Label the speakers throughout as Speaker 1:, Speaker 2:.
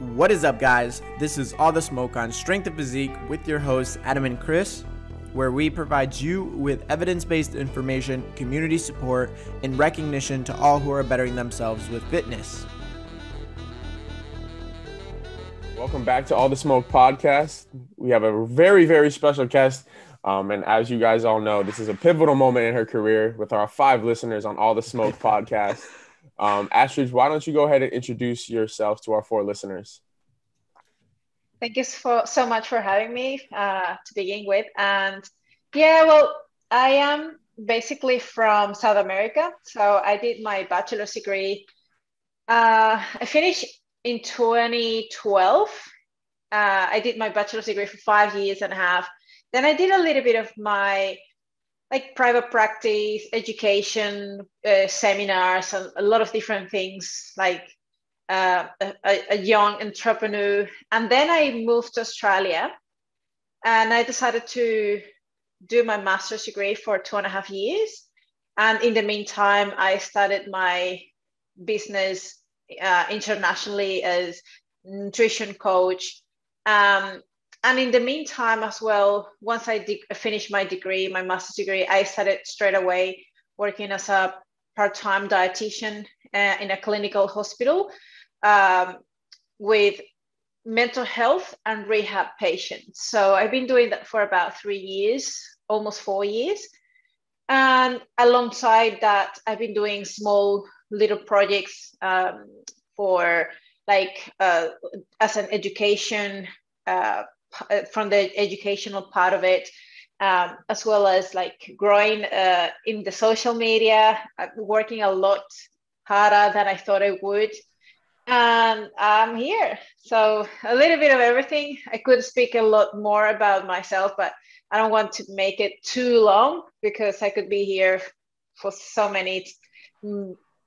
Speaker 1: What is up, guys? This is All the Smoke on Strength of Physique with your hosts, Adam and Chris, where we provide you with evidence based information, community support, and recognition to all who are bettering themselves with fitness.
Speaker 2: Welcome back to All the Smoke podcast. We have a very, very special guest. Um, and as you guys all know, this is a pivotal moment in her career with our five listeners on All the Smoke podcast. Um, Astrid, why don't you go ahead and introduce yourself to our four listeners?
Speaker 3: Thank you for, so much for having me uh, to begin with. And yeah, well, I am basically from South America. So I did my bachelor's degree. Uh, I finished in 2012. Uh, I did my bachelor's degree for five years and a half. Then I did a little bit of my like private practice, education, uh, seminars, a, a, lot of different things like uh, a, a, young entrepreneur. And then I moved to Australia and I decided to do my master's degree for two and a half years. And in the meantime, I started my business uh, internationally as nutrition coach. Um, and in the meantime as well once i de- finished my degree my master's degree i started straight away working as a part-time dietitian uh, in a clinical hospital um, with mental health and rehab patients. So i've been doing that for about three years almost four years. And alongside that i've been doing small little projects um, for like uh, as an education uh, from the educational part of it, um, as well as like growing uh, in the social media, uh, working a lot harder than I thought I would. And I'm here. So a little bit of everything. I could speak a lot more about myself, but I don't want to make it too long because I could be here for so many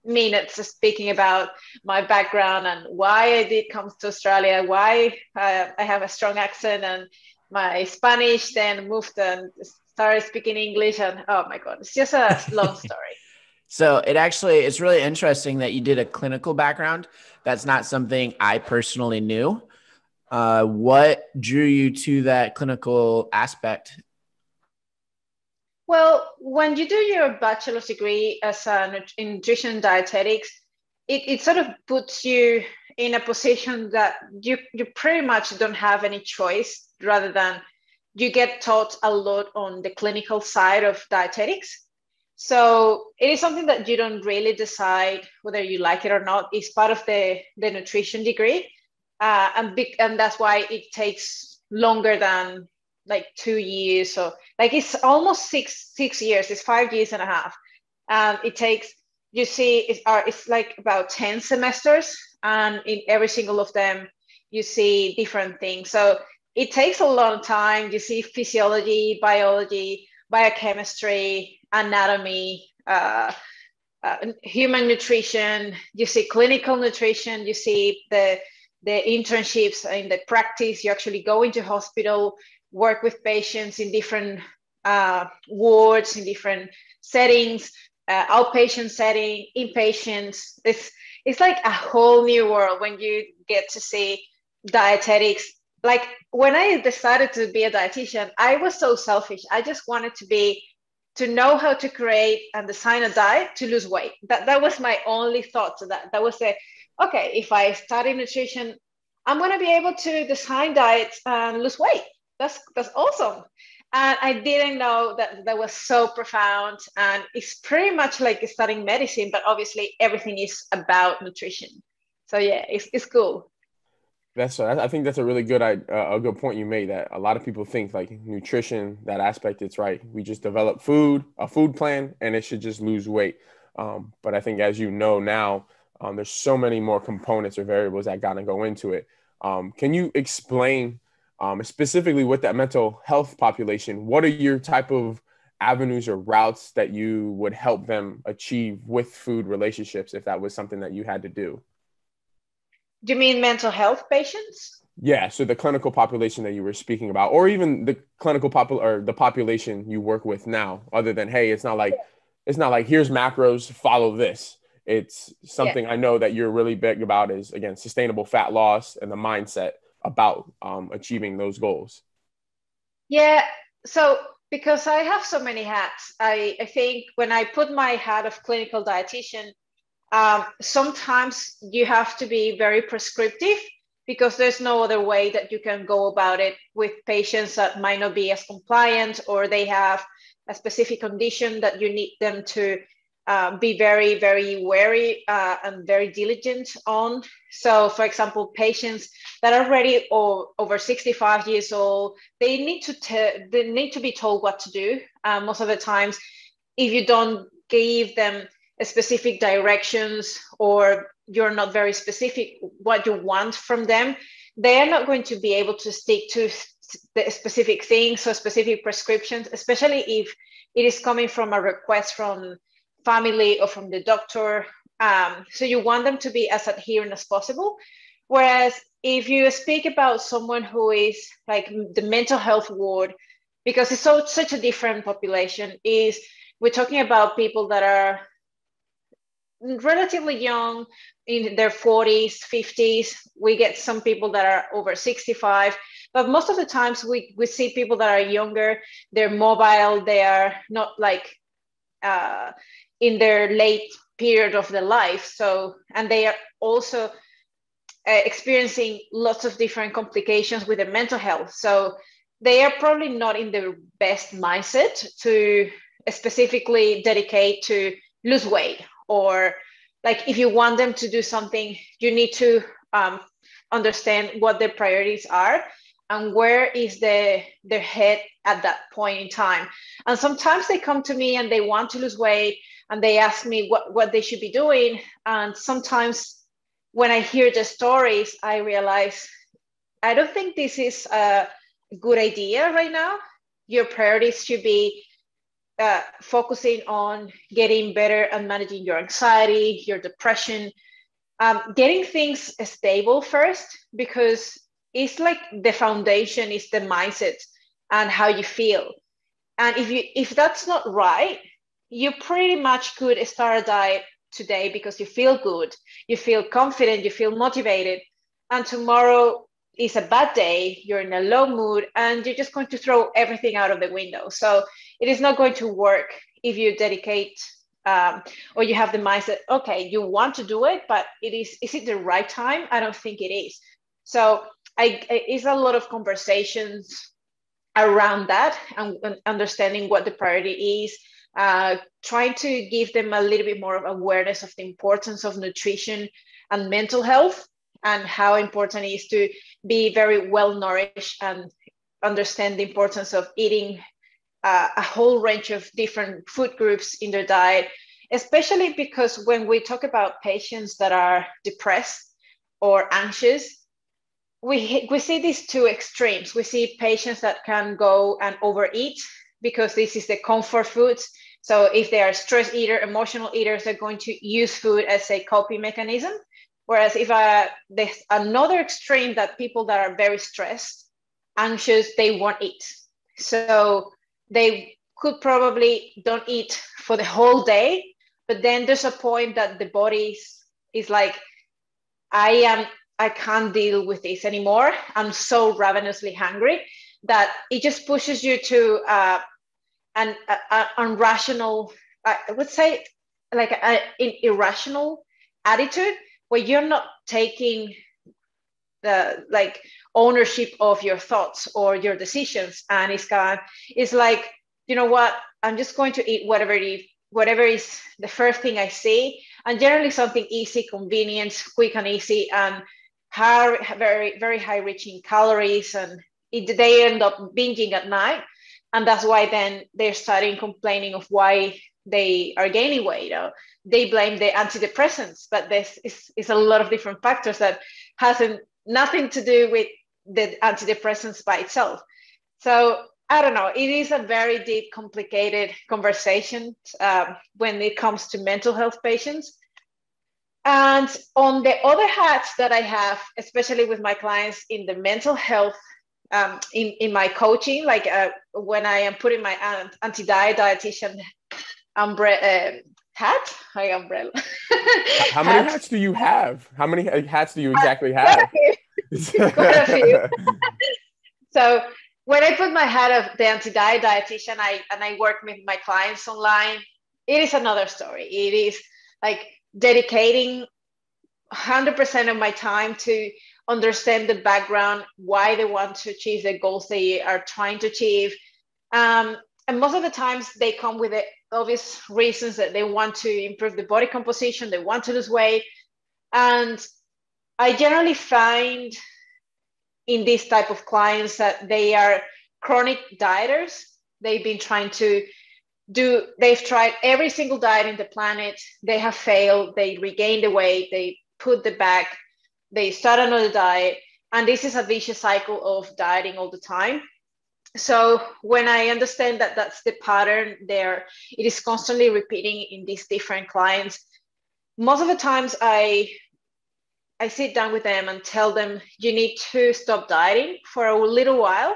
Speaker 3: mm, minutes speaking about my background and why I did come to Australia, why uh, I have a strong accent and my Spanish, then moved and started speaking English. And oh my God, it's just a long story.
Speaker 1: so it actually, it's really interesting that you did a clinical background. That's not something I personally knew. Uh, what drew you to that clinical aspect
Speaker 3: well, when you do your bachelor's degree as a nutrition dietetics, it, it sort of puts you in a position that you, you pretty much don't have any choice rather than you get taught a lot on the clinical side of dietetics. So it is something that you don't really decide whether you like it or not. It's part of the, the nutrition degree. Uh, and, and that's why it takes longer than like two years so like it's almost six six years it's five years and a half. And it takes you see it's, uh, it's like about 10 semesters and in every single of them you see different things. So it takes a lot of time. You see physiology biology biochemistry anatomy uh, uh, human nutrition you see clinical nutrition you see the the internships in the practice. You actually go into hospital work with patients in different uh, wards, in different settings, uh, outpatient setting, inpatients. It's, it's like a whole new world when you get to see dietetics. Like when I decided to be a dietitian, I was so selfish. I just wanted to be to know how to create and design a diet to lose weight. That that was my only thought. So that that was a okay. If I study nutrition, I'm going to be able to design diets and lose weight that's that's awesome. And i didn't know that that was so profound. And it's pretty much like studying medicine but obviously everything is about nutrition. So yeah it's, it's cool.
Speaker 2: That's i think that's a really good uh, a good point you made that a lot of people think like nutrition that aspect it's right. We just develop food a food plan and it should just lose weight. Um, but i think as you know now um, there's so many more components or variables that gotta go into it. Um, can you explain um, specifically with that mental health population, what are your type of avenues or routes that you would help them achieve with food relationships if that was something that you had to do?
Speaker 3: Do you mean mental health patients?
Speaker 2: Yeah, so the clinical population that you were speaking about, or even the clinical popul or the population you work with now, other than hey, it's not like it's not like here's macros, follow this. it's something yeah. I know that you're really big about is again sustainable fat loss and the mindset about um, achieving those goals.
Speaker 3: Yeah. So because I have so many hats, I, I think when I put my hat of clinical dietitian, um, sometimes you have to be very prescriptive because there's no other way that you can go about it with patients that might not be as compliant or they have a specific condition that you need them to uh, be very, very wary uh, and very diligent on. So, for example, patients that are already or over 65 years old, they need to te- they need to be told what to do. Uh, most of the times, if you don't give them specific directions or you're not very specific what you want from them, they are not going to be able to stick to the specific things or specific prescriptions, especially if it is coming from a request from family or from the doctor. Um, so you want them to be as adherent as possible. Whereas if you speak about someone who is like the mental health ward, because it's so such a different population, is we're talking about people that are relatively young in their 40s 50s we get some people that are over 65 but most of the times we, we see people that are younger they're mobile they are not like uh, in their late period of their life. So and they are also uh, experiencing lots of different complications with their mental health. So they are probably not in the best mindset to specifically dedicate to lose weight or like if you want them to do something you need to um, understand what their priorities are and where is the their head at that point in time. And sometimes they come to me and they want to lose weight and they ask me what, what they should be doing and sometimes when i hear the stories i realize i don't think this is a good idea right now your priorities should be uh, focusing on getting better and managing your anxiety, your depression, um, getting things stable first, because it's like the foundation is the mindset and how you feel. And if you if that's not right, you pretty much could start a diet today because you feel good, you feel confident, you feel motivated, and tomorrow is a bad day, you're in a low mood, and you're just going to throw everything out of the window. So it is not going to work if you dedicate um, or you have the mindset, okay, you want to do it, but it is, is it the right time? I don't think it is. So I, it's a lot of conversations around that and, and understanding what the priority is, uh, trying to give them a little bit more of awareness of the importance of nutrition and mental health and how important it is to be very well nourished and understand the importance of eating uh, a whole range of different food groups in their diet, especially because when we talk about patients that are depressed or anxious, we, we see these two extremes. We see patients that can go and overeat because this is the comfort foods. So if they are stress eater, emotional eaters, they're going to use food as a coping mechanism. Whereas if uh, there's another extreme that people that are very stressed, anxious, they won't eat. So they could probably don't eat for the whole day, but then there's a point that the body is, like, I am, I can't deal with this anymore. I'm so ravenously hungry that it just pushes you to uh, an a, a unrational, I would say, like an irrational attitude where you're not taking the like ownership of your thoughts or your decisions. And it's kind of, it's like you know what? I'm just going to eat whatever whatever is the first thing i see. And generally something easy convenient quick and easy and high, very very high rich in calories. And it, they end up binging at night and that's why then they're starting complaining of why they are gaining weight or they blame the antidepressants but this is, is a lot of different factors that hasn't nothing to do with the antidepressants by itself. So i don't know it is a very deep complicated conversation um, when it comes to mental health patients. And on the other hats that i have especially with my clients in the mental health um, in, in my coaching like uh, when i am putting my anti-diet dietitian umbre- uh, hat, my umbrella.
Speaker 2: How many hats. hats do you have? How many hats do you exactly have?
Speaker 3: so when I put my hat of the anti-diet dietitian, I and I work with my clients online, it is another story. It is like dedicating 100% of my time to understand the background, why they want to achieve the goals they are trying to achieve. Um, and most of the times they come with the obvious reasons that they want to improve the body composition, they want to lose weight. And I generally find in this type of clients that they are chronic dieters. They've been trying to do, they've tried every single diet in the planet. They have failed. They regain the weight. They put the back. They start another diet. And this is a vicious cycle of dieting all the time. So when I understand that that's the pattern there, it is constantly repeating in these different clients. Most of the times I I sit down with them and tell them you need to stop dieting for a little while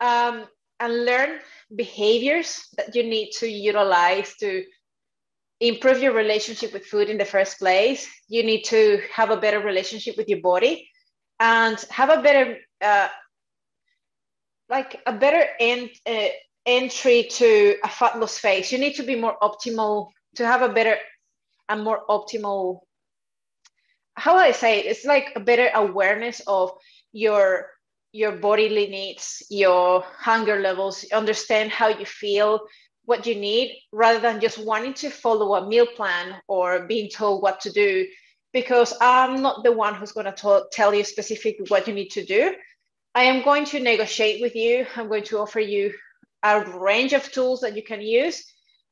Speaker 3: um, and learn behaviors that you need to utilize to improve your relationship with food in the first place. You need to have a better relationship with your body and have a better, uh, like a better end, uh, entry to a fat loss phase. You need to be more optimal to have a better and more optimal how do I say it? It's like a better awareness of your your bodily needs, your hunger levels, understand how you feel, what you need, rather than just wanting to follow a meal plan or being told what to do. Because I'm not the one who's going to tell you specifically what you need to do. I am going to negotiate with you. I'm going to offer you a range of tools that you can use,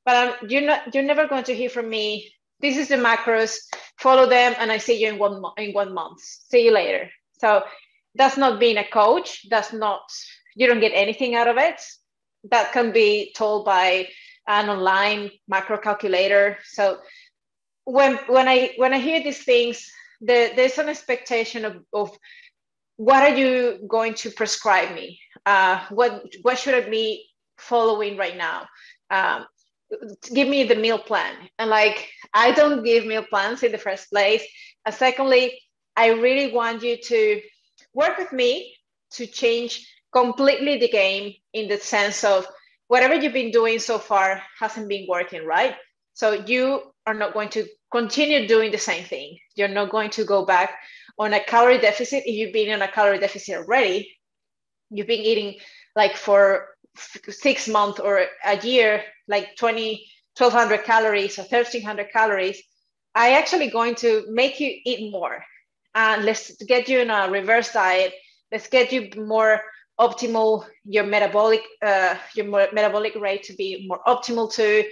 Speaker 3: but I'm, you're not. You're never going to hear from me this is the macros, follow them, and I see you in one in one month. See you later. So that's not being a coach. That's not you don't get anything out of it. That can be told by an online macro calculator. So when when I when I hear these things, the, there's an expectation of, of what are you going to prescribe me? Uh, what what should I be following right now? Um, give me the meal plan and like i don't give meal plans in the first place and secondly i really want you to work with me to change completely the game in the sense of whatever you've been doing so far hasn't been working right so you are not going to continue doing the same thing you're not going to go back on a calorie deficit if you've been on a calorie deficit already you've been eating like for six months or a year, like 20, 1200 calories or 1300 calories, I actually going to make you eat more. And let's get you in a reverse diet. Let's get you more optimal, your metabolic, uh, your metabolic rate to be more optimal too.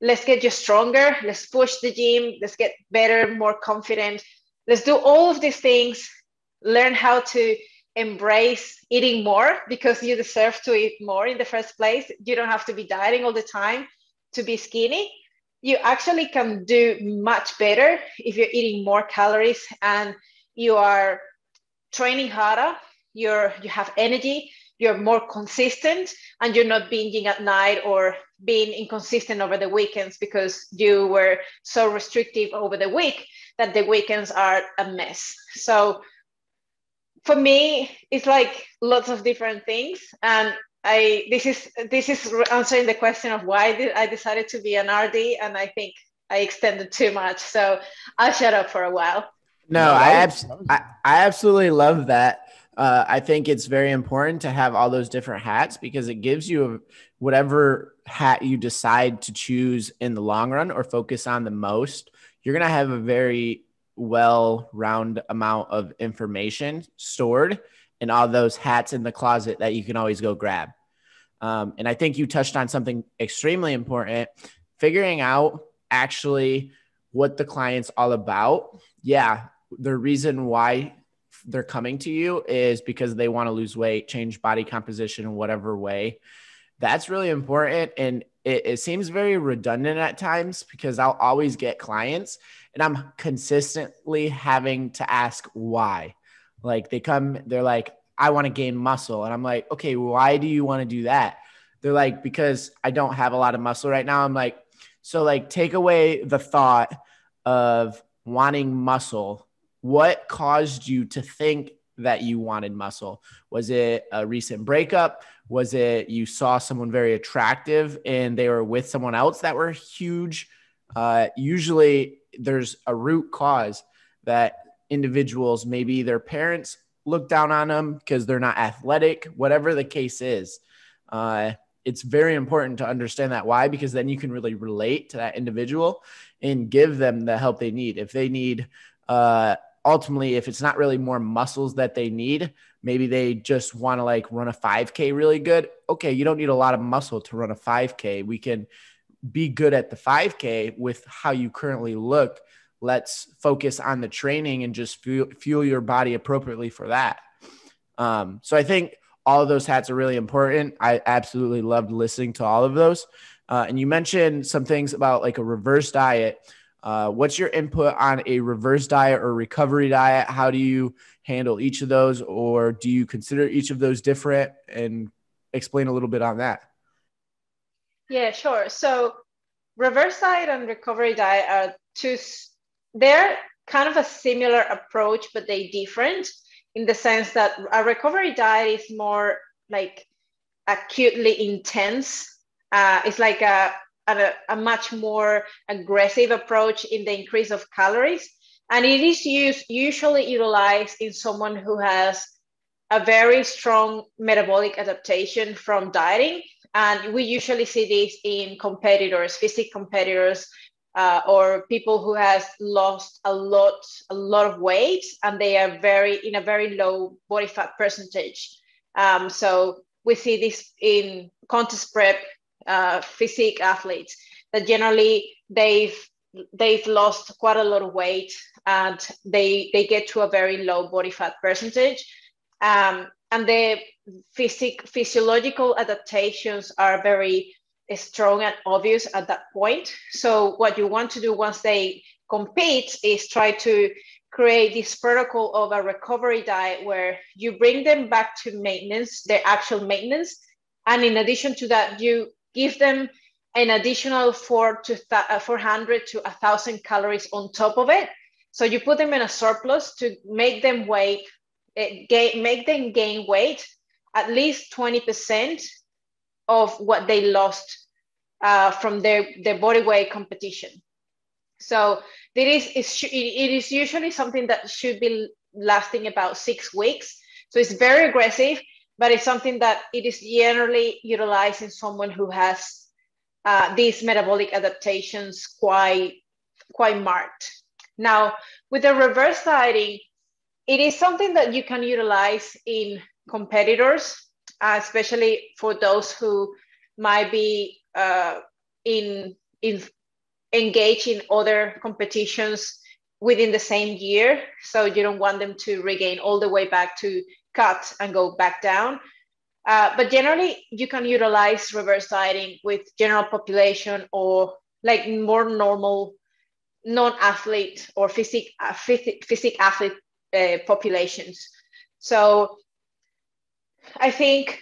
Speaker 3: Let's get you stronger. Let's push the gym. Let's get better, more confident. Let's do all of these things. Learn how to embrace eating more because you deserve to eat more in the first place. You don't have to be dieting all the time to be skinny. You actually can do much better if you're eating more calories and you are training harder, you're you have energy, you're more consistent and you're not binging at night or being inconsistent over the weekends because you were so restrictive over the week that the weekends are a mess. So for me, it's like lots of different things. And I this is this is answering the question of why did I decided to be an RD, and I think I extended too much. So I'll shut up for a while.
Speaker 1: No, I, abs- I, I absolutely love that. Uh, I think it's very important to have all those different hats because it gives you whatever hat you decide to choose in the long run or focus on the most. You're going to have a very well round amount of information stored in all those hats in the closet that you can always go grab. Um, and I think you touched on something extremely important figuring out actually what the client's all about. Yeah, the reason why they're coming to you is because they want to lose weight, change body composition in whatever way. That's really important. And it, it seems very redundant at times because I'll always get clients and I'm consistently having to ask why. Like they come, they're like, I want to gain muscle. And I'm like, okay, why do you want to do that? They're like, because I don't have a lot of muscle right now. I'm like, So, like, take away the thought of wanting muscle. What caused you to think that you wanted muscle? Was it a recent breakup? Was it you saw someone very attractive and they were with someone else that were huge? Uh, usually, there's a root cause that individuals, maybe their parents look down on them because they're not athletic, whatever the case is. Uh, it's very important to understand that why because then you can really relate to that individual and give them the help they need if they need uh ultimately if it's not really more muscles that they need maybe they just want to like run a 5k really good okay you don't need a lot of muscle to run a 5k we can be good at the 5k with how you currently look let's focus on the training and just fuel, fuel your body appropriately for that um, so i think all of those hats are really important. I absolutely loved listening to all of those. Uh, and you mentioned some things about like a reverse diet. Uh, what's your input on a reverse diet or recovery diet? How do you handle each of those, or do you consider each of those different? And explain a little bit on that.
Speaker 3: Yeah, sure. So, reverse diet and recovery diet are two, they're kind of a similar approach, but they're different in the sense that a recovery diet is more like acutely intense. Uh, it's like a, a, a, much more aggressive approach in the increase of calories. And it is used, usually utilized in someone who has a very strong metabolic adaptation from dieting. And we usually see this in competitors, physique competitors, uh, or people who has lost a lot a lot of weight and they are very in a very low body fat percentage um, so we see this in contest prep uh, physique athletes that generally they've they've lost quite a lot of weight and they they get to a very low body fat percentage um, and the physic, physiological adaptations are very strong and obvious at that point. So what you want to do once they compete is try to create this protocol of a recovery diet where you bring them back to maintenance, their actual maintenance. And in addition to that, you give them an additional four to th- uh, 400 to 1,000 calories on top of it. So you put them in a surplus to make them weight, uh, gain, make them gain weight at least 20% of what they lost uh, from their, their body weight competition. So it is, it is usually something that should be lasting about six weeks. So it's very aggressive, but it's something that it is generally utilized in someone who has uh, these metabolic adaptations quite, quite marked. Now, with the reverse dieting, it is something that you can utilize in competitors, uh, especially for those who might be uh, in in engage in other competitions within the same year. So you don't want them to regain all the way back to cut and go back down. Uh, but generally, you can utilize reverse dieting with general population or like more normal non-athlete or physique, uh, physique, physique athlete uh, populations. So I think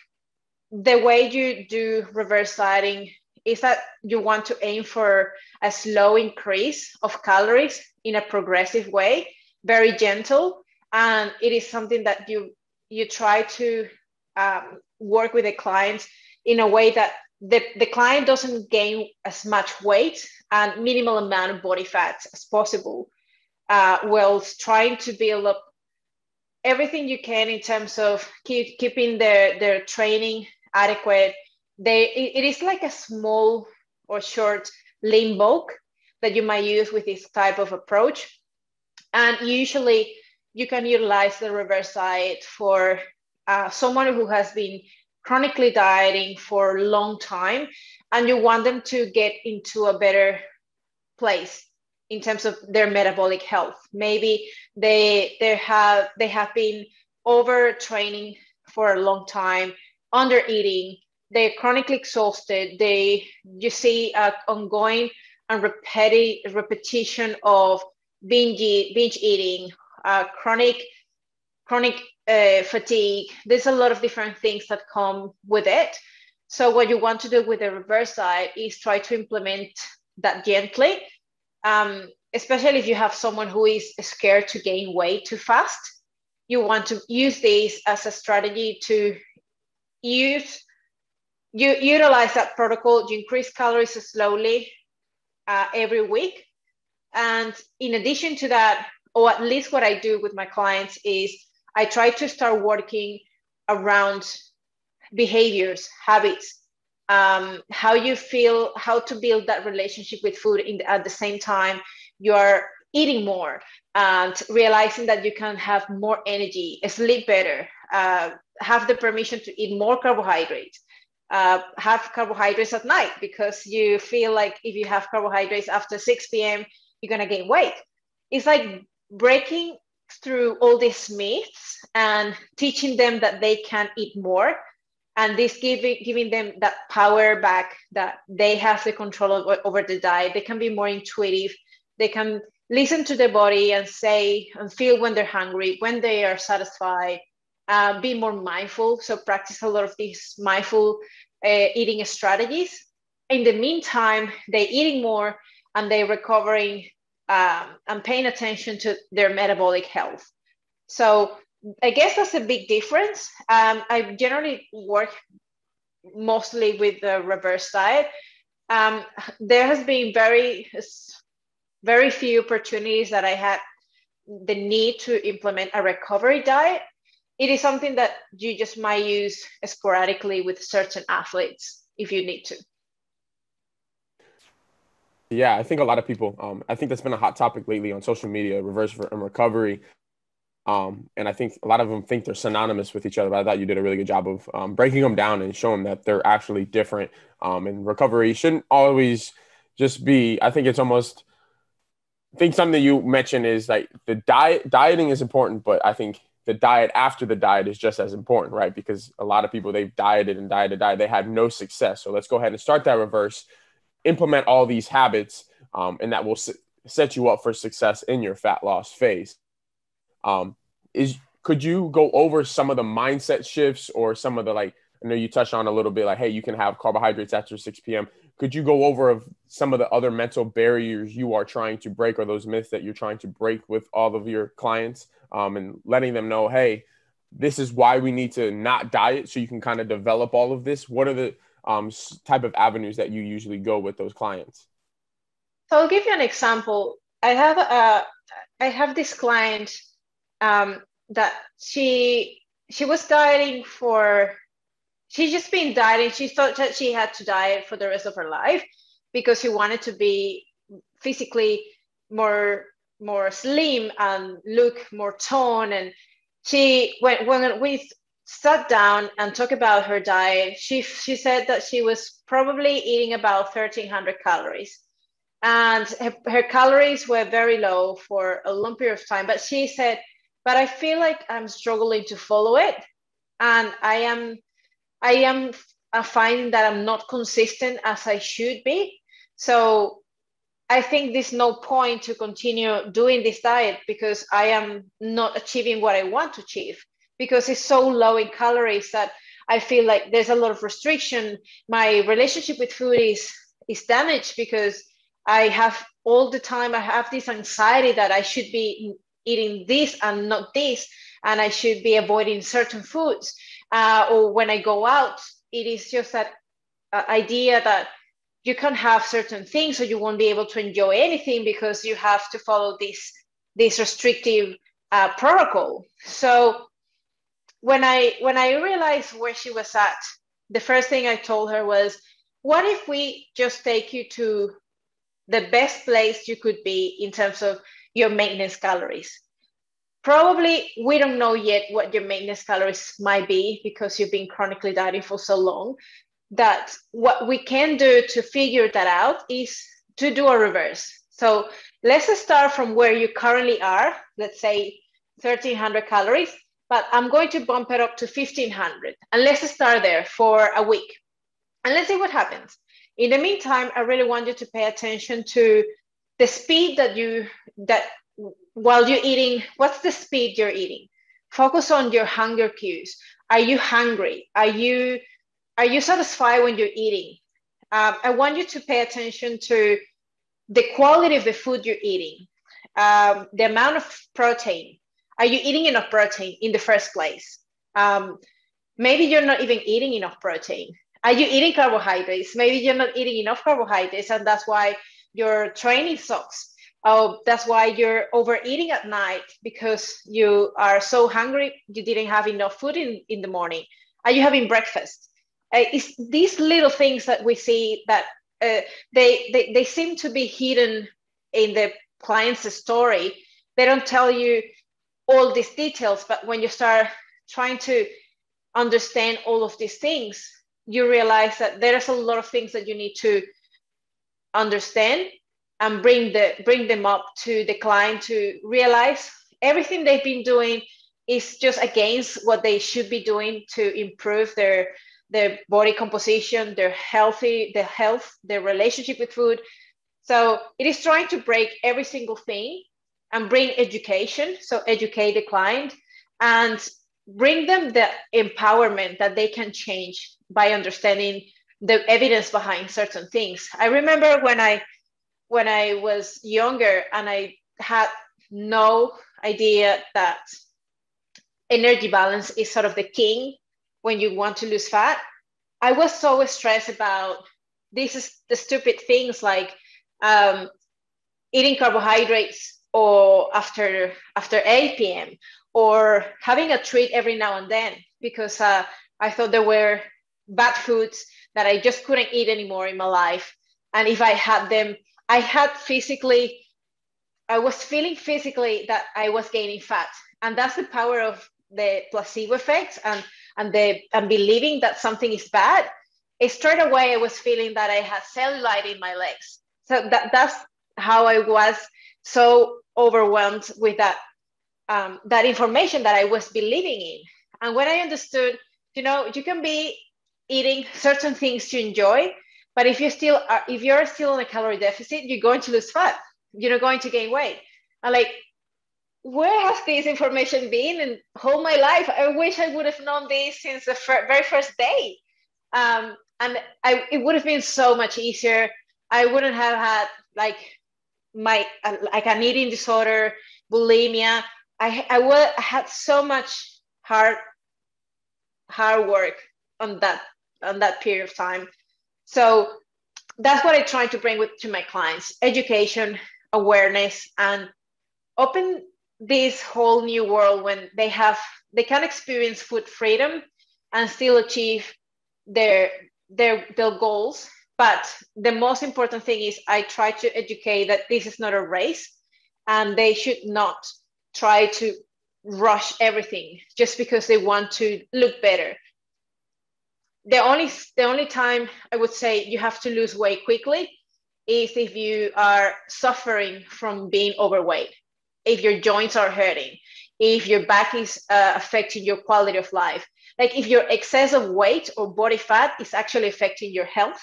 Speaker 3: the way you do reverse dieting is that you want to aim for a slow increase of calories in a progressive way, very gentle, and it is something that you you try to um, work with the clients in a way that the, the client doesn't gain as much weight and minimal amount of body fat as possible, uh, whilst trying to build up everything you can in terms of keep, keeping their, their training adequate. They it, it is like a small or short lean bulk that you might use with this type of approach. And usually you can utilize the reverse diet for uh, someone who has been chronically dieting for a long time and you want them to get into a better place in terms of their metabolic health maybe they they have they have been overtraining for a long time under eating, they're chronically exhausted. They you see uh, ongoing and repetitive repetition of binge binge eating, uh, chronic chronic uh, fatigue. There's a lot of different things that come with it. So what you want to do with the reverse diet is try to implement that gently. Um, especially if you have someone who is scared to gain weight too fast, you want to use this as a strategy to use you utilize that protocol. You increase calories slowly uh, every week, and in addition to that, or at least what I do with my clients is I try to start working around behaviors, habits, um, how you feel, how to build that relationship with food in the, at the same time you are eating more and realizing that you can have more energy, sleep better, uh, have the permission to eat more carbohydrates, uh, have carbohydrates at night because you feel like if you have carbohydrates after 6 p.m., you're going to gain weight. It's like breaking through all these myths and teaching them that they can eat more. And this giving giving them that power back that they have the control over, over the diet. They can be more intuitive. They can listen to their body and say and feel when they're hungry when they are satisfied, uh, be more mindful. So practice a lot of these mindful uh, eating strategies. In the meantime they're eating more and they're recovering um, and paying attention to their metabolic health so I guess that's a big difference. Um, I generally work mostly with the reverse diet. Um, there has been very, very few opportunities that I had the need to implement a recovery diet. It is something that you just might use sporadically with certain athletes if you need to.
Speaker 2: Yeah, I think a lot of people. Um, I think that's been a hot topic lately on social media: reverse and recovery. Um, and I think a lot of them think they're synonymous with each other. But I thought you did a really good job of um, breaking them down and showing that they're actually different. Um, and recovery shouldn't always just be. I think it's almost. I think something you mentioned is like the diet. Dieting is important, but I think the diet after the diet is just as important, right? Because a lot of people they've dieted and dieted, dieted, they had no success. So let's go ahead and start that reverse. Implement all these habits, um, and that will s- set you up for success in your fat loss phase. Um, is could you go over some of the mindset shifts or some of the like? I know you touched on a little bit, like, hey, you can have carbohydrates after 6 p.m. Could you go over of some of the other mental barriers you are trying to break, or those myths that you're trying to break with all of your clients, um, and letting them know, hey, this is why we need to not diet, so you can kind of develop all of this. What are the um, type of avenues that you usually go with those clients?
Speaker 3: So I'll give you an example. I have a, I have this client um, that she she was dieting for she's just been dieting she thought that she had to diet for the rest of her life because she wanted to be physically more more slim and look more toned and she when when we sat down and talked about her diet. She she said that she was probably eating about 1300 calories. And her, her calories were very low for a long period of time but she said but I feel like I'm struggling to follow it, and I am, I am uh, finding that I'm not consistent as I should be. So I think there's no point to continue doing this diet because I am not achieving what I want to achieve because it's so low in calories that I feel like there's a lot of restriction. My relationship with food is is damaged because I have all the time I have this anxiety that I should be eating this and not this, and I should be avoiding certain foods. Uh, or when I go out, it is just that uh, idea that you can't have certain things or you won't be able to enjoy anything because you have to follow this this restrictive uh, protocol. So when I when I realized where she was at, the first thing I told her was, "What if we just take you to the best place you could be in terms of your maintenance calories. Probably we don't know yet what your maintenance calories might be because you've been chronically dieting for so long. That what we can do to figure that out is to do a reverse. So let's start from where you currently are, let's say 1300 calories, but I'm going to bump it up to 1500. And let's start there for a week. And let's see what happens. In the meantime, I really want you to pay attention to the speed that you that while you're eating what's the speed you're eating focus on your hunger cues are you hungry are you are you satisfied when you're eating um, i want you to pay attention to the quality of the food you're eating, um, the amount of protein. Are you eating enough protein in the first place? Um, maybe you're not even eating enough protein. Are you eating carbohydrates? Maybe you're not eating enough carbohydrates, and that's why your training sucks. Oh, that's why you're overeating at night because you are so hungry. You didn't have enough food in, in the morning. Are you having breakfast? Uh, it's these little things that we see that uh, they, they they seem to be hidden in the client's story. They don't tell you all these details, but when you start trying to understand all of these things, you realize that there's a lot of things that you need to understand and bring the bring them up to the client to realize everything they've been doing is just against what they should be doing to improve their their body composition their healthy their health their relationship with food. So it is trying to break every single thing and bring education so educate the client and bring them the empowerment that they can change by understanding the evidence behind certain things. I remember when I when I was younger and I had no idea that energy balance is sort of the king when you want to lose fat. I was so stressed about this is the stupid things like um, eating carbohydrates or after after 8 p.m. or having a treat every now and then because uh, I thought there were bad foods that I just couldn't eat anymore in my life. And if I had them, I had physically, I was feeling physically that I was gaining fat. And that's the power of the placebo effect and, and the and believing that something is bad. straight away I was feeling that I had cellulite in my legs. So that, that's how I was so overwhelmed with that um, that information that I was believing in. And when I understood, you know, you can be eating certain things to enjoy but if you still are if you're still in a calorie deficit you're going to lose fat. You're not going to gain weight. And like where has this information been in all my life? I wish i would have known this since the fir- very first day. Um, and I, it would have been so much easier. I wouldn't have had like my like an eating disorder bulimia i I had so much hard hard work on that on that period of time. So that's what I try to bring with to my clients: education, awareness, and open this whole new world when they have they can experience food freedom and still achieve their their their goals. But the most important thing is I try to educate that this is not a race and they should not try to rush everything just because they want to look better the only the only time I would say you have to lose weight quickly is if you are suffering from being overweight, if your joints are hurting, if your back is uh, affecting your quality of life, like if your excess of weight or body fat is actually affecting your health.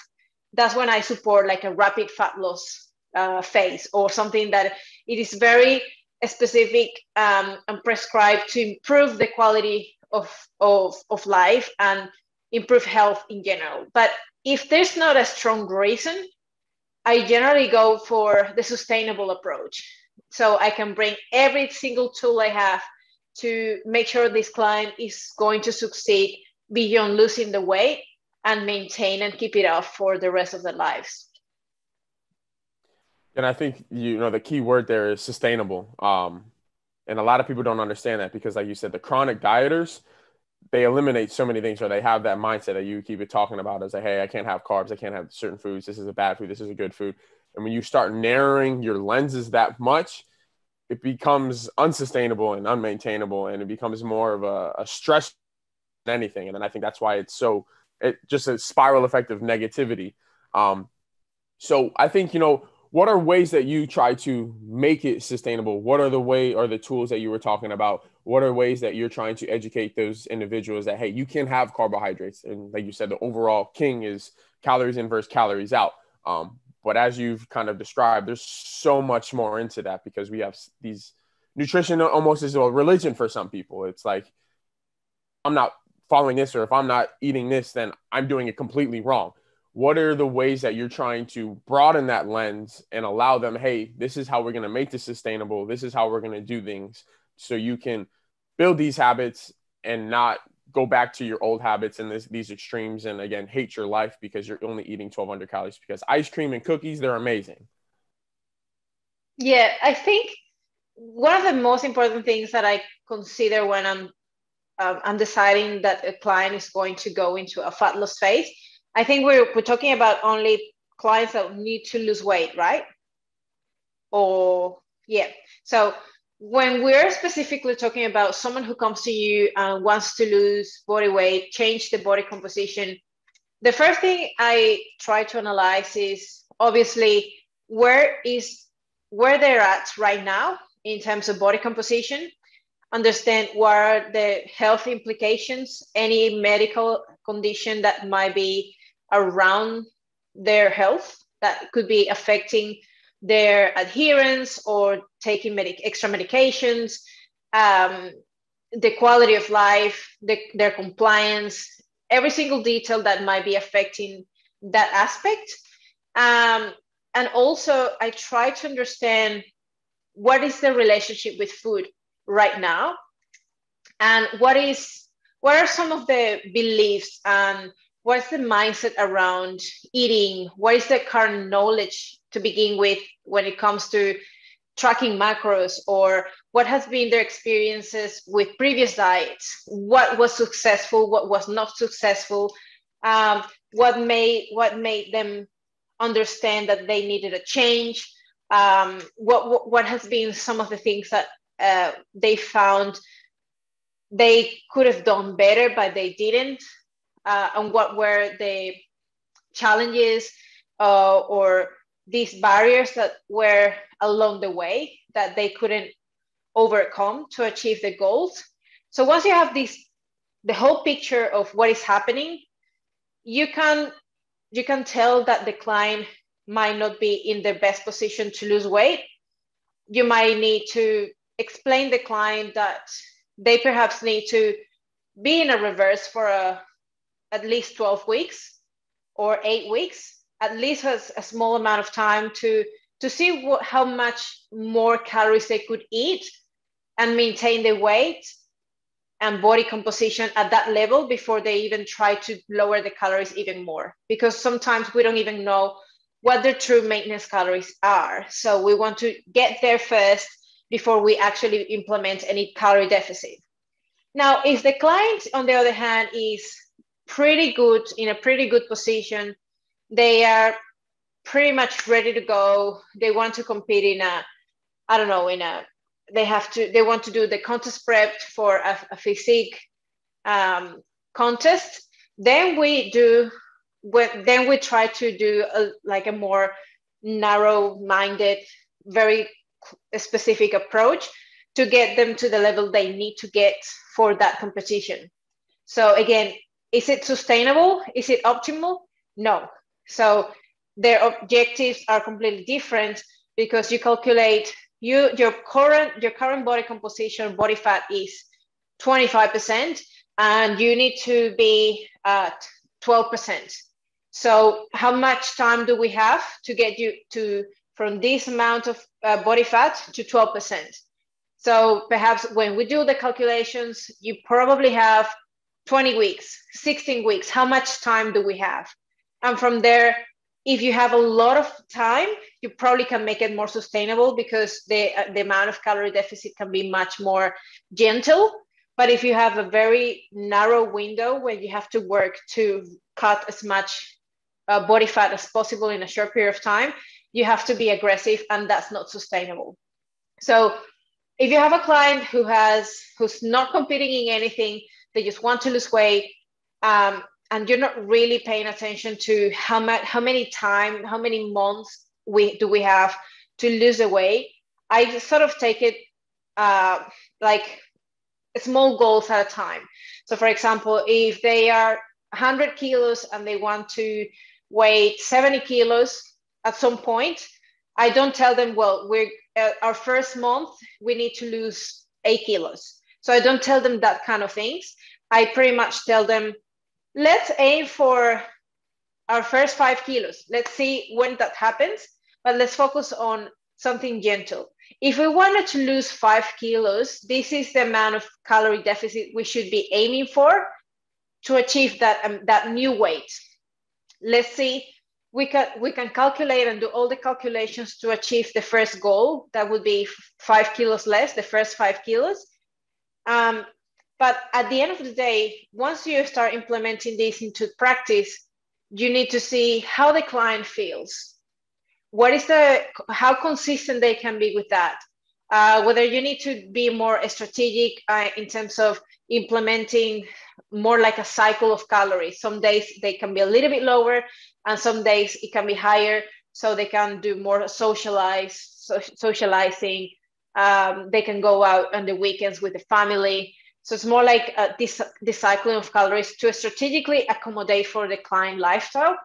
Speaker 3: That's when I support like a rapid fat loss uh, phase or something that it is very specific um, and prescribed to improve the quality of, of, of life and improve health in general. But if there's not a strong reason, I generally go for the sustainable approach. So I can bring every single tool I have to make sure this client is going to succeed beyond losing the weight and maintain and keep it off for the rest of their lives.
Speaker 2: And I think you know the key word there is sustainable. Um, and a lot of people don't understand that because, like you said, the chronic dieters, they eliminate so many things or they have that mindset that you keep it talking about as a hey i can't have carbs i can't have certain foods this is a bad food this is a good food and when you start narrowing your lenses that much it becomes unsustainable and unmaintainable and it becomes more of a, a stress than anything and then i think that's why it's so it just a spiral effect of negativity. Um, so i think you know what are ways that you try to make it sustainable? What are the way or the tools that you were talking about? What are ways that you're trying to educate those individuals that hey you can have carbohydrates? And like you said the overall king is calories in versus calories out. Um, but as you've kind of described there's so much more into that because we have these nutrition almost is a religion for some people. It's like i'm not following this or if i'm not eating this then i'm doing it completely wrong. What are the ways that you're trying to broaden that lens and allow them hey this is how we're going to make this sustainable this is how we're going to do things so you can build these habits and not go back to your old habits and this, these extremes and again hate your life because you're only eating 1200 calories? Because ice cream and cookies they're amazing.
Speaker 3: Yeah i think one of the most important things that i consider when i'm um, i'm deciding that a client is going to go into a fat loss phase i think we're, we're talking about only clients that need to lose weight right? Or yeah. So when we're specifically talking about someone who comes to you and wants to lose body weight, change the body composition, the first thing I try to analyze is obviously where is where they're at right now in terms of body composition, understand what are the health implications, any medical condition that might be around their health that could be affecting their adherence or taking medic- extra medications, um, the quality of life, the, their compliance, every single detail that might be affecting that aspect. Um, and also, I try to understand what is the relationship with food right now, and what is what are some of the beliefs and what's the mindset around eating? What is the current knowledge to begin with when it comes to tracking macros? Or what has been their experiences with previous diets? What was successful? What was not successful? Um, what made what made them understand that they needed a change? Um, what, what, what has been some of the things that uh, they found they could have done better but they didn't uh, and what were the challenges uh, or these barriers that were along the way that they couldn't overcome to achieve the goals. So once you have this, the whole picture of what is happening, you can you can tell that the client might not be in the best position to lose weight. You might need to explain the client that they perhaps need to be in a reverse for a, at least 12 weeks or eight weeks at least has a small amount of time to to see what, how much more calories they could eat and maintain their weight and body composition at that level before they even try to lower the calories even more. Because sometimes we don't even know what the true maintenance calories are. So we want to get there first before we actually implement any calorie deficit now if the client on the other hand is pretty good in a pretty good position they are pretty much ready to go. They want to compete in a, I don't know, in a, they have to, they want to do the contest prep for a, a physique um, contest. Then we do, then we try to do a, like a more narrow-minded, very specific approach to get them to the level they need to get for that competition. So again, is it sustainable? Is it optimal? No, so their objectives are completely different because you calculate you your current your current body composition body fat is 25% and you need to be at 12%. So how much time do we have to get you to from this amount of uh, body fat to 12%? So perhaps when we do the calculations, you probably have 20 weeks, 16 weeks. How much time do we have? And from there, if you have a lot of time, you probably can make it more sustainable because the, uh, the amount of calorie deficit can be much more gentle. But if you have a very narrow window where you have to work to cut as much uh, body fat as possible in a short period of time, you have to be aggressive and that's not sustainable. So if you have a client who has who's not competing in anything, they just want to lose weight, um, and you're not really paying attention to how much how many time how many months we do we have to lose the weight i sort of take it uh, like small goals at a time so for example if they are 100 kilos and they want to weigh 70 kilos at some point i don't tell them well we're uh, our first month we need to lose eight kilos so i don't tell them that kind of things i pretty much tell them let's aim for our first five kilos. Let's see when that happens, but let's focus on something gentle. If we wanted to lose five kilos, this is the amount of calorie deficit we should be aiming for to achieve that, um, that new weight. Let's see, we can, we can calculate and do all the calculations to achieve the first goal. That would be five kilos less, the first five kilos. Um, but at the end of the day, once you start implementing this into practice, you need to see how the client feels. What is the, how consistent they can be with that. Uh, whether you need to be more strategic uh, in terms of implementing more like a cycle of calories. Some days they can be a little bit lower, and some days it can be higher, so they can do more socialize, so, socializing. Um, they can go out on the weekends with the family. So it's more like uh, this, this cycling of calories to strategically accommodate for the client lifestyle.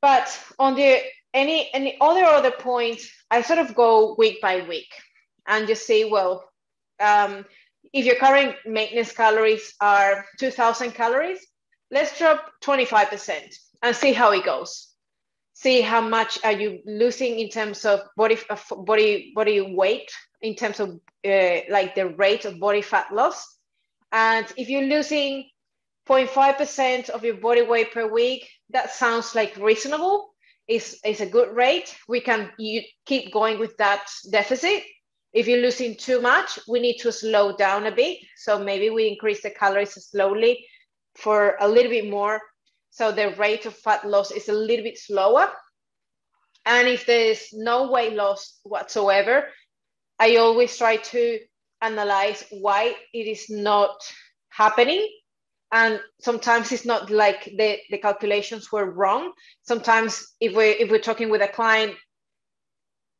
Speaker 3: But on the any any other other points, I sort of go week by week and just say, well, um, if your current maintenance calories are 2,000 calories, let's drop 25% and see how it goes. See how much are you losing in terms of body body body weight in terms of uh, like the rate of body fat loss. And if you're losing 0.5% of your body weight per week, that sounds like reasonable. Is is a good rate. We can you keep going with that deficit. If you're losing too much, we need to slow down a bit. So maybe we increase the calories slowly for a little bit more. So the rate of fat loss is a little bit slower. And if there's no weight loss whatsoever, I always try to analyze why it is not happening. And sometimes it's not like the, the calculations were wrong. Sometimes if we if we're talking with a client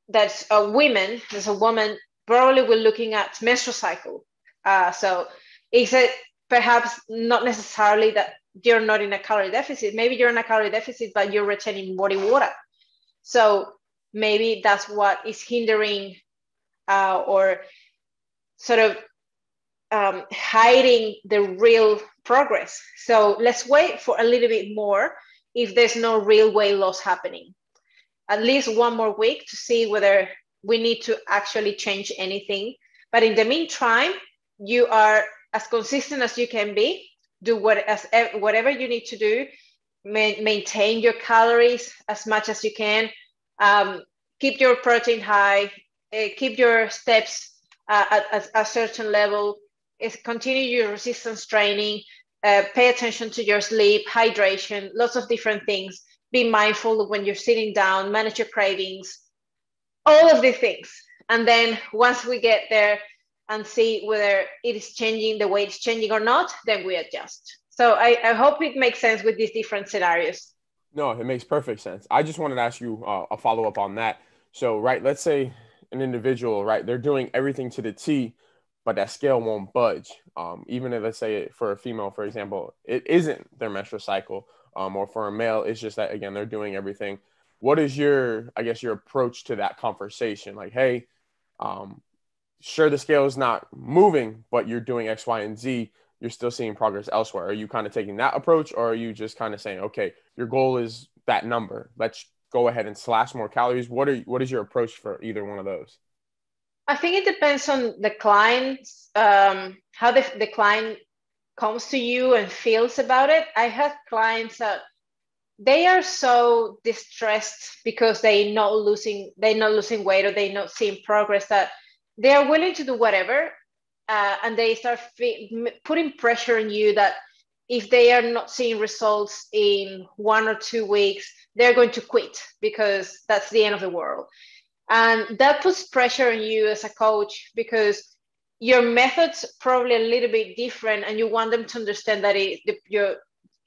Speaker 3: that's a woman, there's a woman, probably we're looking at menstrual cycle. Uh, so is it perhaps not necessarily that you're not in a calorie deficit? Maybe you're in a calorie deficit, but you're retaining body water. So maybe that's what is hindering uh, or sort of um, hiding the real progress. So let's wait for a little bit more if there's no real weight loss happening. At least one more week to see whether we need to actually change anything. But in the meantime, you are as consistent as you can be. Do what as whatever you need to do. Ma- maintain your calories as much as you can. Um, keep your protein high uh, keep your steps uh, at, at, a certain level, is continue your resistance training, uh, pay attention to your sleep, hydration, lots of different things. Be mindful when you're sitting down, manage your cravings, all of these things. And then once we get there and see whether it is changing the way it's changing or not, then we adjust. So I, I hope it makes sense with these different scenarios.
Speaker 2: No, it makes perfect sense. I just wanted to ask you uh, a follow up on that. So, right, let's say an individual, right, they're doing everything to the T, but that scale won't budge. Um, even if let's say for a female, for example, it isn't their menstrual cycle, um, or for a male, it's just that again they're doing everything. What is your, I guess, your approach to that conversation? Like, hey, um, sure the scale is not moving, but you're doing X, Y, and Z. You're still seeing progress elsewhere. Are you kind of taking that approach, or are you just kind of saying, okay, your goal is that number. Let's go ahead and slash more calories? What are what is your approach for either one of those?
Speaker 3: I think it depends on the client, um, how the, the client comes to you and feels about it. I have clients that they are so distressed because they not losing they not losing weight or they not seeing progress that they are willing to do whatever, uh, and they start putting pressure on you that if they are not seeing results in one or two weeks, they're going to quit because that's the end of the world. And that puts pressure on you as a coach because your methods probably a little bit different and you want them to understand that it, you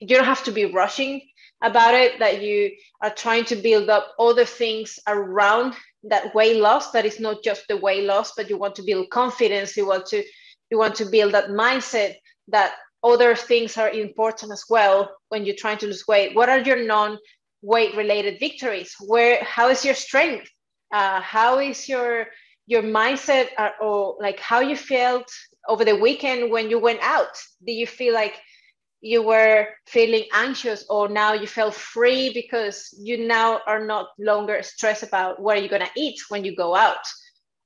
Speaker 3: don't have to be rushing about it, that you are trying to build up other things around that weight loss that is not just the weight loss, but you want to build confidence, you want to you want to build that mindset that other things are important as well when you're trying to lose weight. What are your non weight related victories? Where how is your strength? Uh, how is your your mindset or, or like how you felt over the weekend when you went out? Did you feel like you were feeling anxious or now you feel free because you now are not longer stressed about what you're going to eat when you go out?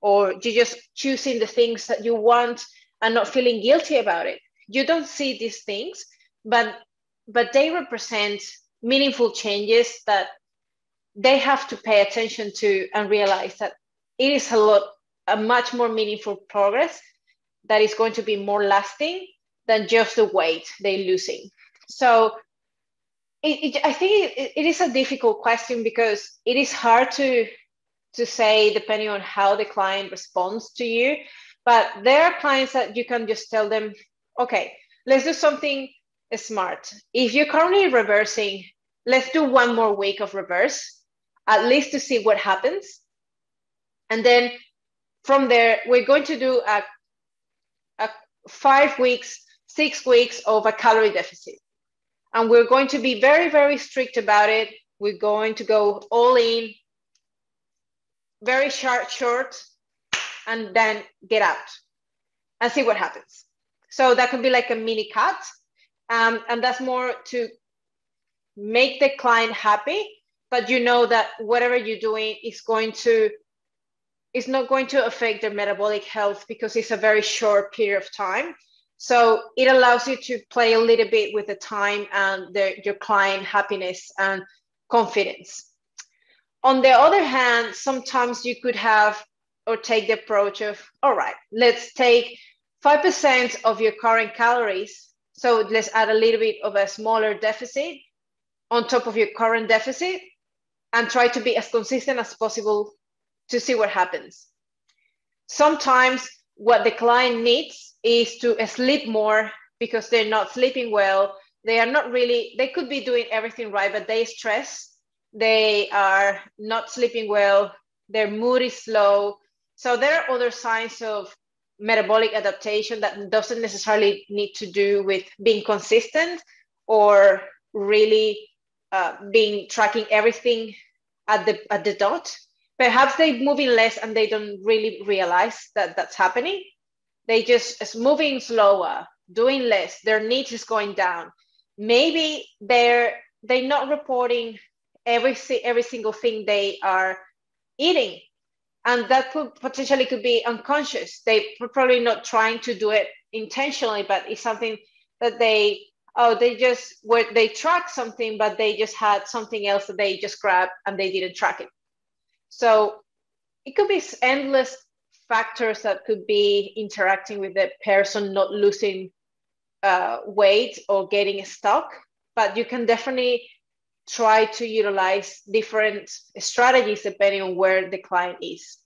Speaker 3: Or you're just choosing the things that you want and not feeling guilty about it? You don't see these things but but they represent meaningful changes that they have to pay attention to and realize that it is a lot a much more meaningful progress that is going to be more lasting than just the weight they're losing. So it, it, I think it, it is a difficult question because it is hard to to say depending on how the client responds to you. But there are clients that you can just tell them, okay, let's do something smart. If you're currently reversing, let's do one more week of reverse, at least to see what happens. And then from there, we're going to do a, a five weeks six weeks of a calorie deficit. And we're going to be very, very strict about it. We're going to go all in, very short, short, and then get out and see what happens. So that could be like a mini cut. Um, and that's more to make the client happy, but you know that whatever you're doing is going to is not going to affect their metabolic health because it's a very short period of time so it allows you to play a little bit with the time and the, your client happiness and confidence. On the other hand, sometimes you could have or take the approach of, all right, let's take 5% of your current calories. So let's add a little bit of a smaller deficit on top of your current deficit and try to be as consistent as possible to see what happens. Sometimes what the client needs is to sleep more because they're not sleeping well. They are not really, they could be doing everything right, but they stress. They are not sleeping well. Their mood is low. So there are other signs of metabolic adaptation that doesn't necessarily need to do with being consistent or really uh, being tracking everything at the at the dot perhaps they're moving less and they don't really realize that that's happening. They just is moving slower doing less. Their needs is going down. Maybe they're they're not reporting every every single thing they are eating. And that could potentially could be unconscious. They probably not trying to do it intentionally but it's something that they oh they just were they track something but they just had something else that they just grabbed and they didn't track it so it could be endless factors that could be interacting with the person not losing uh, weight or getting stuck, but you can definitely try to utilize different strategies depending on where the client is.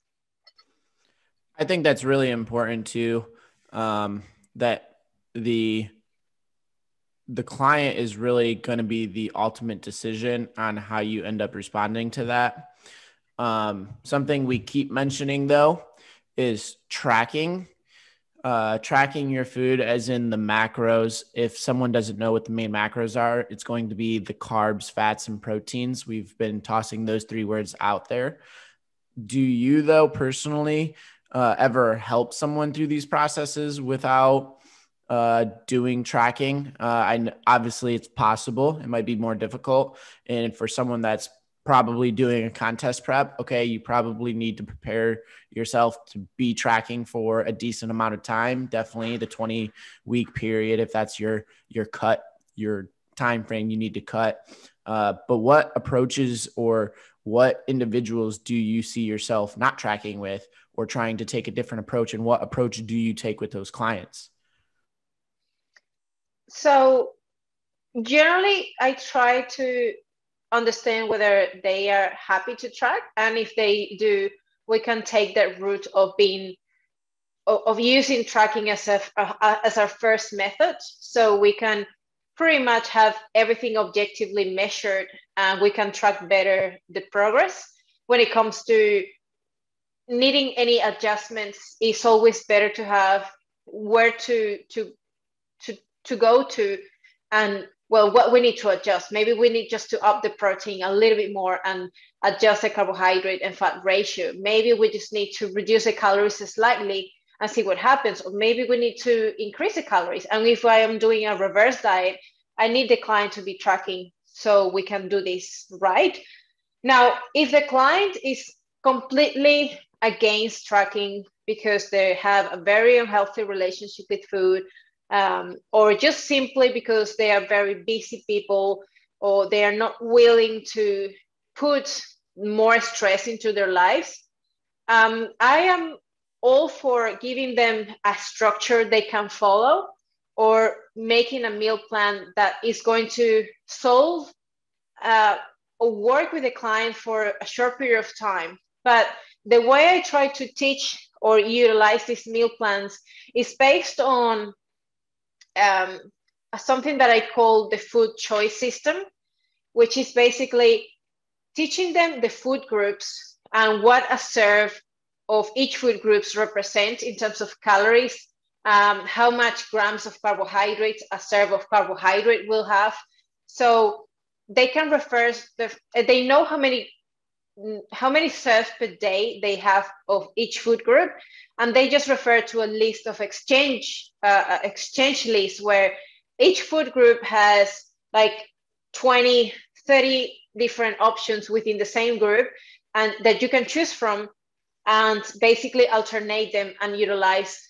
Speaker 1: I think that's really important too. Um, that the the client is really going to be the ultimate decision on how you end up responding to that. Um, something we keep mentioning though is tracking. Uh, tracking your food, as in the macros. If someone doesn't know what the main macros are, it's going to be the carbs, fats, and proteins. We've been tossing those three words out there. Do you, though, personally, uh, ever help someone through these processes without uh, doing tracking? Uh, I obviously it's possible. It might be more difficult, and for someone that's probably doing a contest prep, okay, you probably need to prepare yourself to be tracking for a decent amount of time. Definitely the 20 week period, if that's your your cut, your time frame you need to cut. Uh, but what approaches or what individuals do you see yourself not tracking with or trying to take a different approach? And what approach do you take with those clients?
Speaker 3: So generally, I try to understand whether they are happy to track and if they do we can take that route of being of, using tracking as a as our first method. So we can pretty much have everything objectively measured and we can track better the progress. When it comes to needing any adjustments it's always better to have where to to to to go to and well, what we need to adjust. Maybe we need just to up the protein a little bit more and adjust the carbohydrate and fat ratio. Maybe we just need to reduce the calories slightly and see what happens. Or maybe we need to increase the calories. And if I am doing a reverse diet, I need the client to be tracking so we can do this right. Now, if the client is completely against tracking because they have a very unhealthy relationship with food, um, or just simply because they are very busy people, or they are not willing to put more stress into their lives, um, I am all for giving them a structure they can follow or making a meal plan that is going to solve uh, or work with the client for a short period of time. But the way I try to teach or utilize these meal plans is based on um, something that I call the food choice system, which is basically teaching them the food groups and what a serve of each food groups represent in terms of calories, um, how much grams of carbohydrates a serve of carbohydrate will have. So they can refer, the, they know how many how many serves per day they have of each food group and they just refer to a list of exchange uh, uh exchange lists where each food group has like 20 30 different options within the same group and that you can choose from and basically alternate them and utilize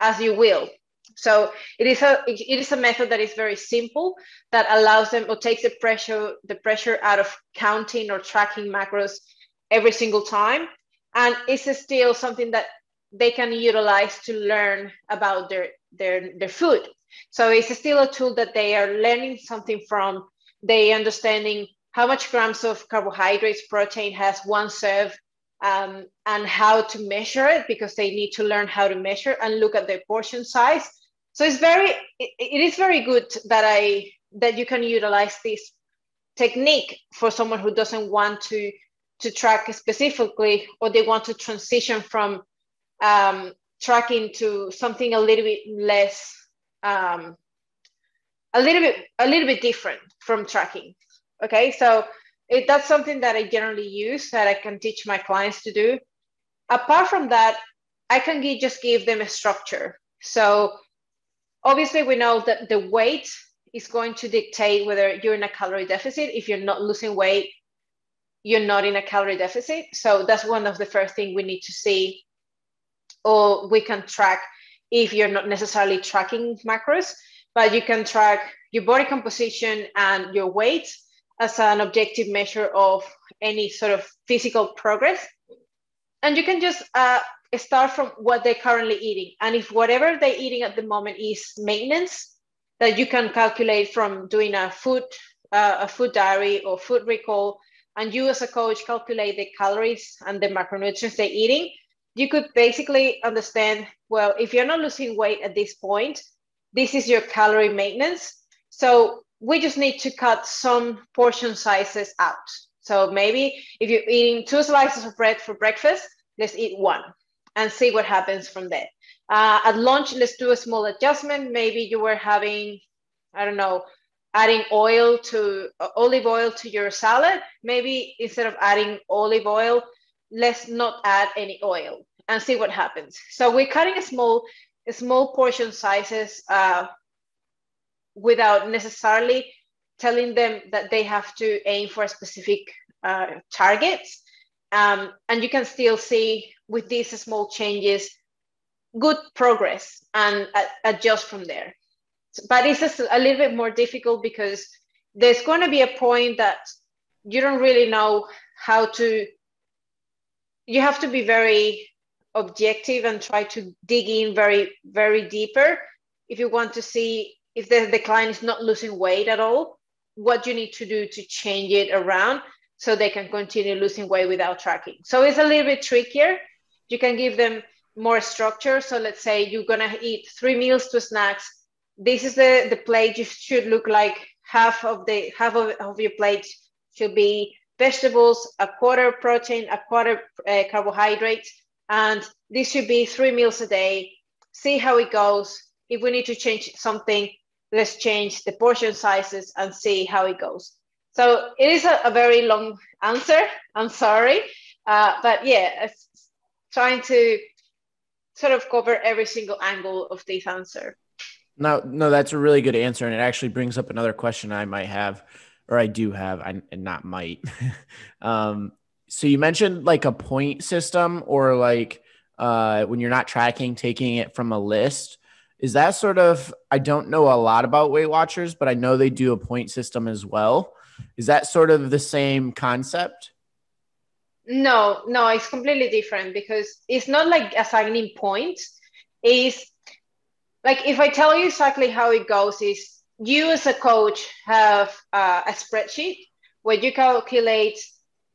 Speaker 3: as you will. So it is a it is a method that is very simple that allows them or takes the pressure the pressure out of counting or tracking macros every single time, and it's still something that they can utilize to learn about their their their food. So it's still a tool that they are learning something from. They understanding how much grams of carbohydrates protein has one serve um, and how to measure it because they need to learn how to measure and look at their portion size. So it's very, it, it is very good that I that you can utilize this technique for someone who doesn't want to to track specifically or they want to transition from um, tracking to something a little bit less um, a little bit a little bit different from tracking okay so it, that's something that I generally use that I can teach my clients to do. Apart from that, I can give, just give them a structure. So obviously, we know that the weight is going to dictate whether you're in a calorie deficit. If you're not losing weight, you're not in a calorie deficit. So that's one of the first things we need to see, or we can track if you're not necessarily tracking macros, but you can track your body composition and your weight as an objective measure of any sort of physical progress. And you can just uh, start from what they're currently eating. And if whatever they're eating at the moment is maintenance, that you can calculate from doing a food, uh, a food diary or food recall, and you as a coach calculate the calories and the macronutrients they're eating, you could basically understand, well, if you're not losing weight at this point, this is your calorie maintenance. So we just need to cut some portion sizes out. So maybe if you're eating two slices of bread for breakfast, let's eat one and see what happens from there. Uh, at lunch, let's do a small adjustment. Maybe you were having, I don't know, adding oil to uh, olive oil to your salad. Maybe instead of adding olive oil, let's not add any oil and see what happens. So we're cutting small, small portion sizes uh, without necessarily telling them that they have to aim for specific uh, targets. Um, and you can still see with these small changes good progress and uh, adjust from there. But it's a little bit more difficult because there's going to be a point that you don't really know how to, you have to be very objective and try to dig in very, very deeper if you want to see if the, the client is not losing weight at all, what you need to do to change it around so they can continue losing weight without tracking. So it's a little bit trickier. You can give them more structure. So let's say you're gonna eat three meals, two snacks. This is the, the plate you should look like half of the half of, of your plate should be vegetables, a quarter protein, a quarter uh, carbohydrates, and this should be three meals a day. See how it goes. If we need to change something, let's change the portion sizes and see how it goes. So it is a, a very long answer. I'm sorry. Uh, but yeah, trying to sort of cover every single angle of this answer.
Speaker 1: No, no, that's a really good answer, and it actually brings up another question I might have, or I do have, and not might. um, so you mentioned like a point system, or like uh, when you're not tracking, taking it from a list. Is that sort of? I don't know a lot about Weight Watchers, but I know they do a point system as well. Is that sort of the same concept?
Speaker 3: No, no, it's completely different because it's not like assigning points. Is like if I tell you exactly how it goes, is you as a coach have uh, a spreadsheet where you calculate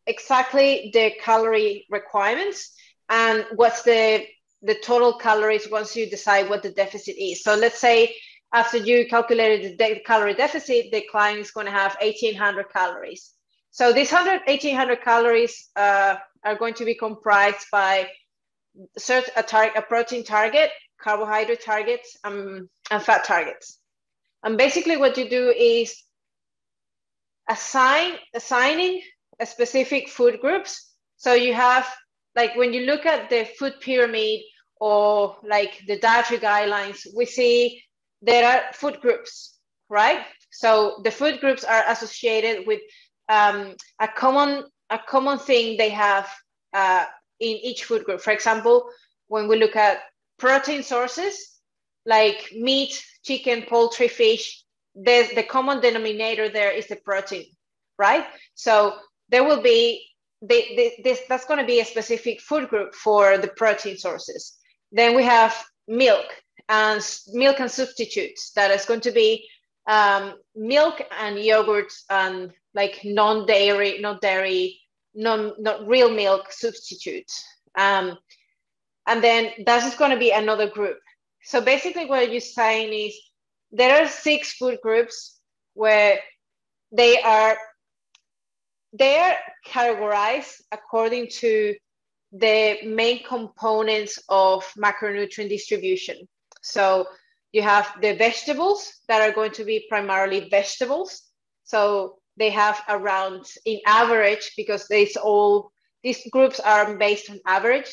Speaker 3: exactly the calorie requirements and what's the the total calories once you decide what the deficit is. So let's say after you calculated the calorie deficit, the client is going to have 1800 calories. So these 100, 1800 calories uh, are going to be comprised by search a, tar- a protein target, carbohydrate targets, um, and fat targets. And basically what you do is assign assigning a specific food groups. So you have like when you look at the food pyramid or like the dietary guidelines, we see there are food groups, right? So the food groups are associated with um, a common a common thing they have uh, in each food group. For example, when we look at protein sources like meat, chicken, poultry, fish, the, the common denominator there is the protein, right? So there will be they, they, this that's going to be a specific food group for the protein sources. Then we have milk and milk and substitutes that is going to be um, milk and yogurt and like non-dairy, not dairy, non not real milk substitutes. Um, and then that is going to be another group. So basically, what you're saying is there are six food groups where they are they are categorized according to the main components of macronutrient distribution. So you have the vegetables that are going to be primarily vegetables. So they have around, in average, because these all these groups are based on average.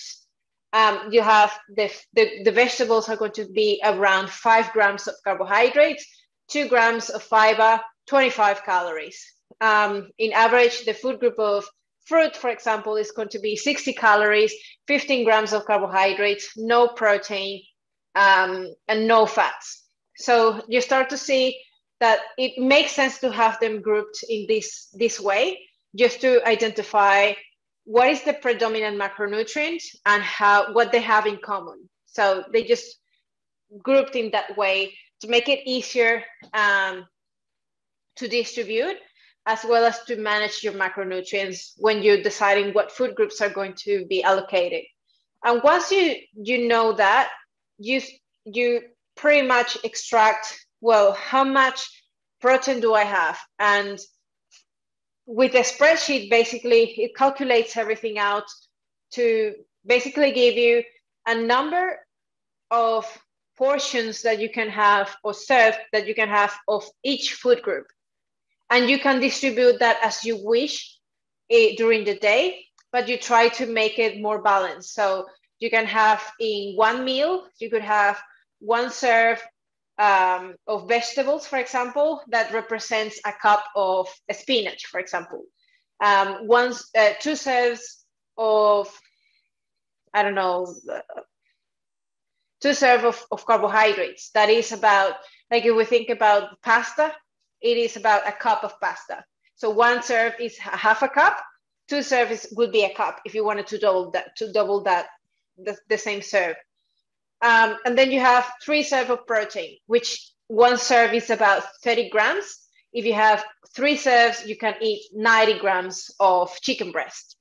Speaker 3: Um, you have the, the, the vegetables are going to be around five grams of carbohydrates, two grams of fiber, 25 calories. Um, in average, the food group of fruit, for example, is going to be 60 calories, 15 grams of carbohydrates, no protein, um, and no fats. So you start to see that it makes sense to have them grouped in this, this way, just to identify what is the predominant macronutrient and how what they have in common. So they just grouped in that way to make it easier um, to distribute as well as to manage your macronutrients when you're deciding what food groups are going to be allocated. And once you you know that, you you pretty much extract well how much protein do I have? And with a spreadsheet basically it calculates everything out to basically give you a number of portions that you can have or serve that you can have of each food group. And you can distribute that as you wish eh, during the day but you try to make it more balanced. So you can have in one meal you could have one serve um, of vegetables for example that represents a cup of spinach for example um, one uh, two serves of i don't know two serve of, of carbohydrates that is about like if we think about pasta it is about a cup of pasta. So one serve is half a cup. Two serves would be a cup if you wanted to double that to double that the, the same serve. Um, and then you have three serve of protein, which one serve is about 30 grams. If you have three serves, you can eat 90 grams of chicken breast.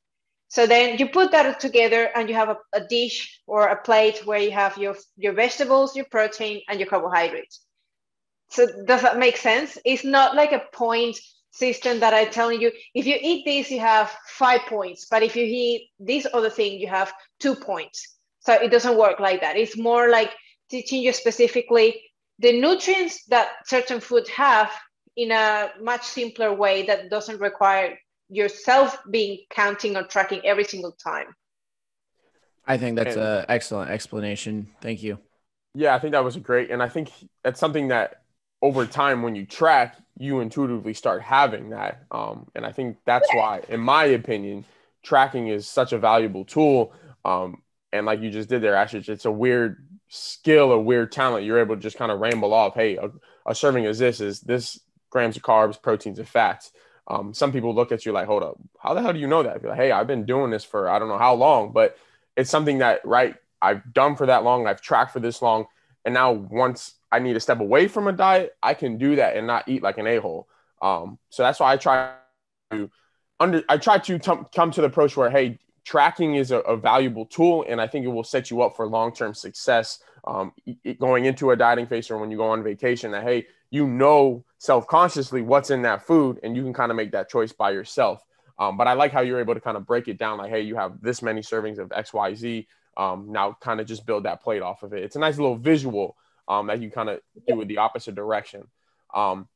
Speaker 3: So then you put that together and you have a, a dish or a plate where you have your, your vegetables, your protein, and your carbohydrates. So does that make sense? It's not like a point system that I'm telling you, if you eat this, you have five points, but if you eat this other thing, you have two points. So it doesn't work like that. It's more like teaching you specifically the nutrients that certain food have in a much simpler way that doesn't require yourself being counting or tracking every single time.
Speaker 1: I think that's an excellent explanation. Thank you.
Speaker 2: Yeah, I think that was great. And I think that's something that over time, when you track, you intuitively start having that. Um, and I think that's why, in my opinion, tracking is such a valuable tool. Um, and like you just did there, Ashley, it's a weird skill, a weird talent. You're able to just kind of ramble off, hey, a, a serving is this, is this grams of carbs, proteins, and fats. Um, some people look at you like, hold up, how the hell do you know that? Like, hey, I've been doing this for I don't know how long, but it's something that, right, I've done for that long, I've tracked for this long. And now once I need to step away from a diet, I can do that and not eat like an a-hole. Um, so that's why I try to under, I try to t- come to the approach where, hey, tracking is a, a, valuable tool, and I think it will set you up for long-term success um, going into a dieting phase or when you go on vacation. That hey, you know self-consciously what's in that food, and you can kind of make that choice by yourself. Um, but I like how you're able to kind of break it down, like, hey, you have this many servings of X, Y, Z. Um, now, kind of just build that plate off of it. It's a nice little visual um, that you kind of do with the opposite direction. Um,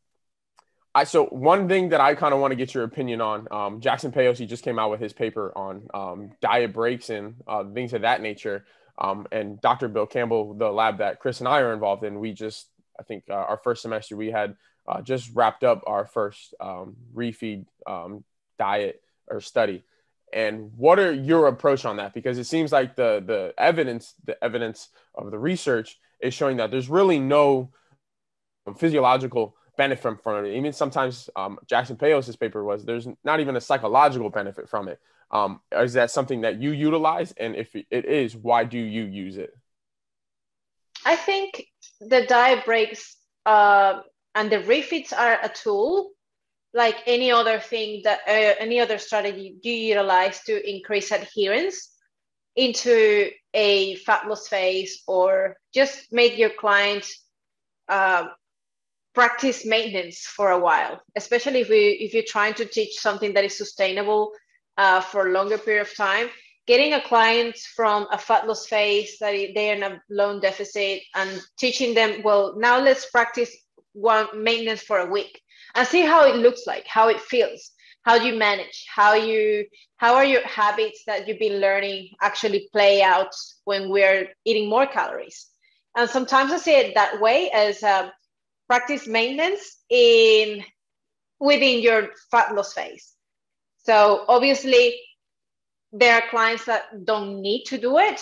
Speaker 2: I so one thing that I kind of want to get your opinion on. Um, Jackson Peos he just came out with his paper on um, diet breaks and uh, things of that nature. Um, and Dr. Bill Campbell, the lab that Chris and I are involved in, we just I think uh, our first semester we had uh, just wrapped up our first um, refeed um, diet or study. And what are your approach on that? Because it seems like the the evidence, the evidence of the research is showing that there's really no physiological benefit from it. Even sometimes um, Jackson Peos' paper was there's not even a psychological benefit from it. Um, is that something that you utilize? And if it is, why do you use it?
Speaker 3: I think the diet breaks uh, and the refeeds are a tool like any other thing that uh, any other strategy you utilize to increase adherence into a fat loss phase or just make your clients uh, practice maintenance for a while, especially if we if you're trying to teach something that is sustainable uh, for a longer period of time. Getting a client from a fat loss phase that they're in a loan deficit and teaching them, well, now let's practice one maintenance for a week and see how it looks like, how it feels, how you manage, how you how are your habits that you've been learning actually play out when we're eating more calories. And sometimes I see it that way as um, practice maintenance in within your fat loss phase. So obviously there are clients that don't need to do it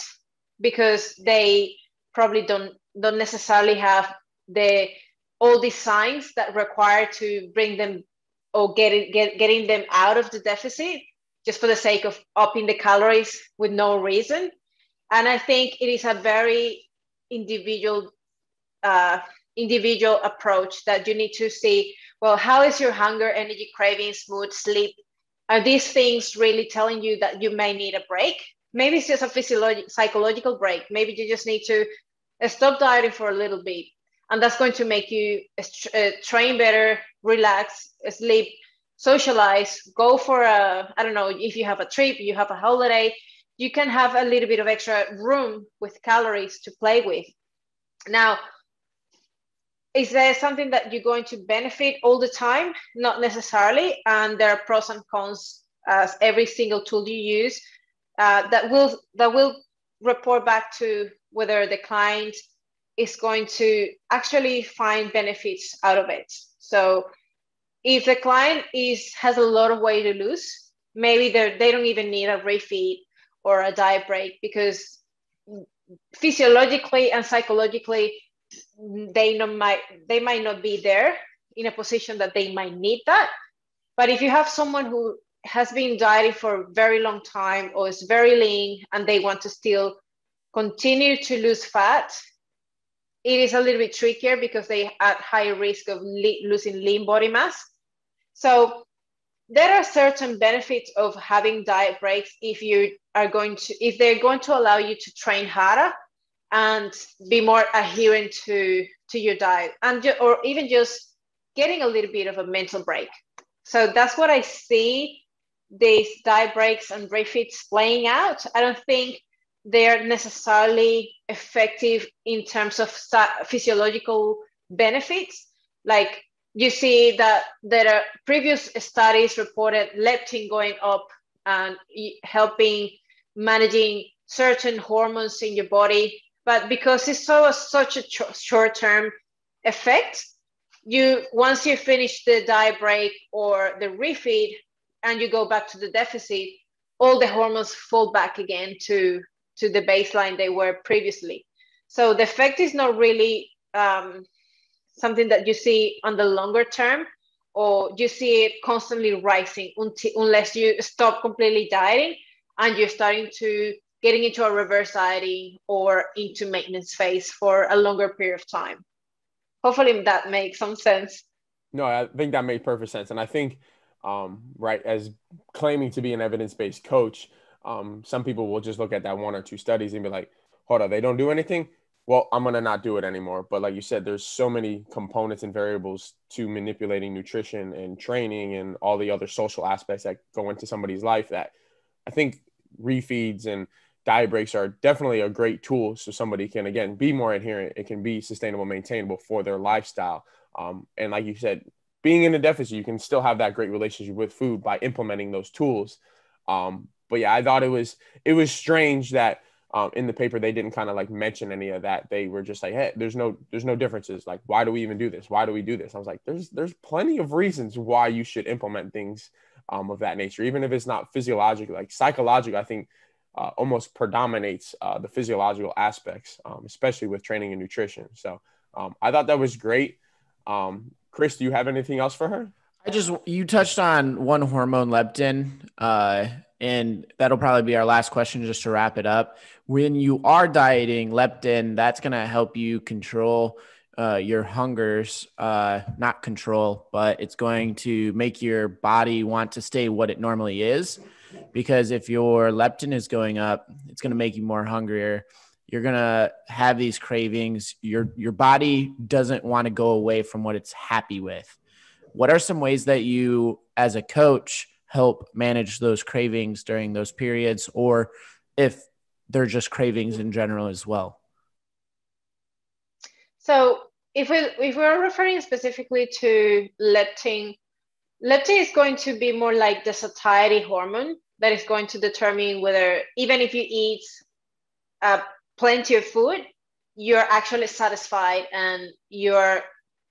Speaker 3: because they probably don't don't necessarily have the all these signs that require to bring them or get get, getting them out of the deficit just for the sake of upping the calories with no reason. And I think it is a very individual uh, individual approach that you need to see well how is your hunger energy cravings mood sleep? Are these things really telling you that you may need a break? Maybe it's just a physiological psychological break. Maybe you just need to stop dieting for a little bit and that's going to make you uh, train better relax sleep socialize go for a i don't know if you have a trip you have a holiday you can have a little bit of extra room with calories to play with now is there something that you're going to benefit all the time? Not necessarily. And there are pros and cons as every single tool you use uh, that will that will report back to whether the client is going to actually find benefits out of it. So if the client is has a lot of weight to lose, maybe they they don't even need a refeed or a diet break because physiologically and psychologically they not might they might not be there in a position that they might need that but if you have someone who has been dieting for a very long time or is very lean and they want to still continue to lose fat it is a little bit trickier because they at higher risk of losing lean body mass. So there are certain benefits of having diet breaks if you are going to if they're going to allow you to train harder and be more adherent to to your diet and ju- or even just getting a little bit of a mental break. So that's what i see these diet breaks and refeeds playing out. I don't think they're necessarily effective in terms of physiological benefits. Like you see that there are previous studies reported leptin going up and helping managing certain hormones in your body. But because it's so such a short term effect, you once you finish the diet break or the refeed and you go back to the deficit, all the hormones fall back again to to the baseline they were previously. So the effect is not really um, something that you see on the longer term, or you see it constantly rising until, unless you stop completely dieting and you're starting to getting into a reverse dieting or into maintenance phase for a longer period of time. Hopefully that makes some sense.
Speaker 2: No, I think that made perfect sense. And I think, um, right, as claiming to be an evidence based coach, um, some people will just look at that one or two studies and be like, hold on, they don't do anything. Well, I'm going to not do it anymore. But like you said, there's so many components and variables to manipulating nutrition and training and all the other social aspects that go into somebody's life that I think refeeds and diet breaks are definitely a great tool so somebody can again be more adherent it can be sustainable maintainable for their lifestyle um, and like you said being in a deficit you can still have that great relationship with food by implementing those tools um, but yeah i thought it was it was strange that um, in the paper they didn't kind of like mention any of that they were just like hey there's no there's no differences like why do we even do this why do we do this i was like there's there's plenty of reasons why you should implement things um, of that nature even if it's not physiological like psychological i think uh, almost predominates uh, the physiological aspects, um, especially with training and nutrition. So um, I thought that was great. Um, Chris, do you have anything else for her?
Speaker 1: I just you touched on one hormone, leptin, uh, and that'll probably be our last question just to wrap it up. When you are dieting, leptin that's going to help you control uh, your hungers, uh, not control, but it's going to make your body want to stay what it normally is because if your leptin is going up, it's going to make you more hungrier. You're going to have these cravings. Your your body doesn't want to go away from what it's happy with. What are some ways that you as a coach help manage those cravings during those periods or if they're just cravings in general as well?
Speaker 3: So, if we if we're referring specifically to leptin, leptin is going to be more like the satiety hormone that is going to determine whether even if you eat uh, plenty of food you're actually satisfied and you're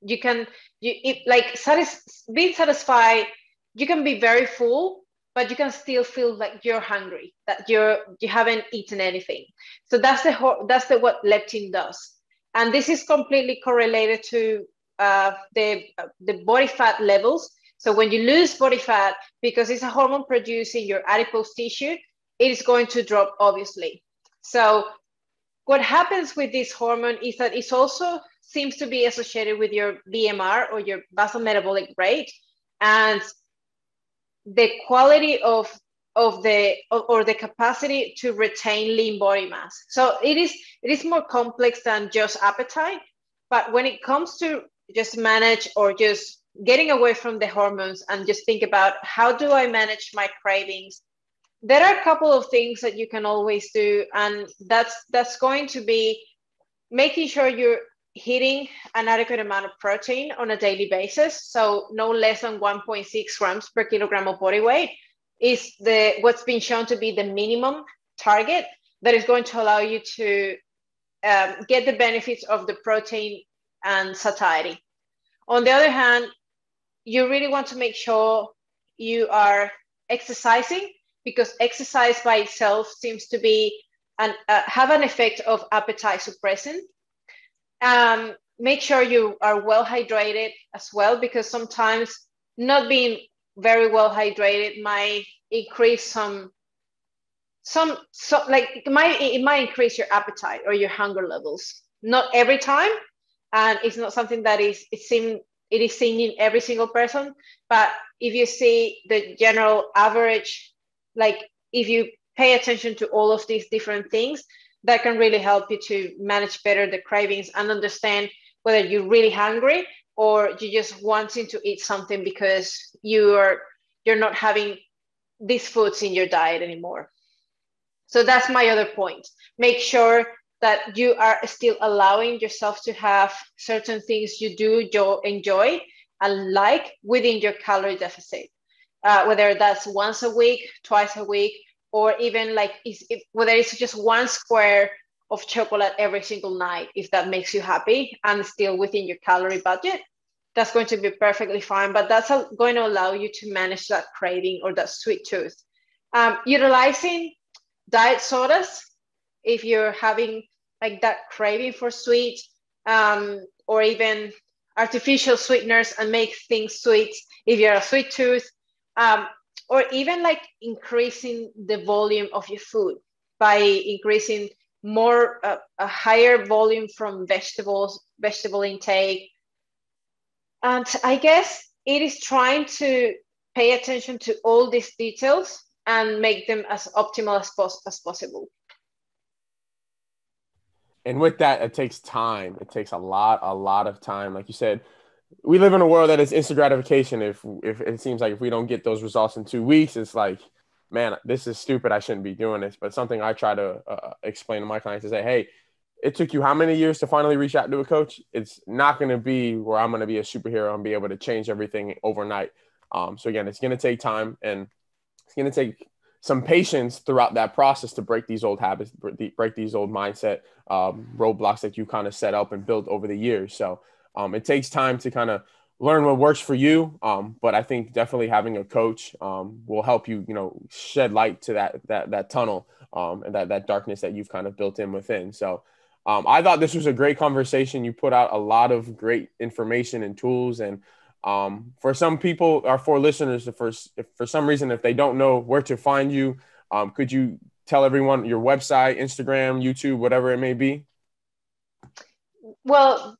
Speaker 3: you can you it, like satis- being satisfied you can be very full but you can still feel like you're hungry that you're you haven't eaten anything. So that's the whole, that's the what leptin does. And this is completely correlated to uh, the the body fat levels. So when you lose body fat, because it's a hormone produced in your adipose tissue, it is going to drop obviously. So what happens with this hormone is that it also seems to be associated with your BMR or your basal metabolic rate. And the quality of of the or the capacity to retain lean body mass. So it is it is more complex than just appetite, but when it comes to just manage or just getting away from the hormones and just think about how do I manage my cravings. There are a couple of things that you can always do, and that's that's going to be making sure you're hitting an adequate amount of protein on a daily basis. So no less than 1.6 grams per kilogram of body weight is the what's been shown to be the minimum target that is going to allow you to um, get the benefits of the protein and satiety. On the other hand, you really want to make sure you are exercising because exercise by itself seems to be and uh, have an effect of appetite suppressant. Um, make sure you are well hydrated as well because sometimes not being very well hydrated might increase some some so like it might it might increase your appetite or your hunger levels. Not every time and it's not something that is it seems it is seen in every single person but if you see the general average like if you pay attention to all of these different things that can really help you to manage better the cravings and understand whether you're really hungry or you're just wanting to eat something because you are you're not having these foods in your diet anymore. So that's my other point. Make sure that you are still allowing yourself to have certain things you do enjoy and like within your calorie deficit, uh, whether that's once a week, twice a week, or even like if, whether it's just one square of chocolate every single night if that makes you happy and still within your calorie budget that's going to be perfectly fine but that's going to allow you to manage that craving or that sweet tooth. Um, utilizing diet sodas if you're having like that craving for sweet um, or even artificial sweeteners and make things sweet if you're a sweet tooth um, or even like increasing the volume of your food by increasing more uh, a higher volume from vegetables vegetable intake. And i guess it is trying to pay attention to all these details and make them as optimal as, pos- as possible.
Speaker 2: And with that it takes time. It takes a lot a lot of time. Like you said we live in a world that is instant gratification. If if it seems like if we don't get those results in two weeks it's like man this is stupid. I shouldn't be doing this. But something i try to uh, explain to my clients is say hey it took you how many years to finally reach out to a coach? It's not going to be where i'm going to be a superhero and be able to change everything overnight. Um, so again it's going to take time and it's going to take some patience throughout that process to break these old habits, break these old mindset um, roadblocks that you kind of set up and built over the years. So um, it takes time to kind of learn what works for you. Um, but I think definitely having a coach um, will help you, you know, shed light to that that that tunnel um, and that that darkness that you've kind of built in within. So. Um, I thought this was a great conversation. You put out a lot of great information and tools, and um, for some people, or for listeners, for, if for some reason, if they don't know where to find you, um, could you tell everyone your website, Instagram, YouTube, whatever it may be?
Speaker 3: Well,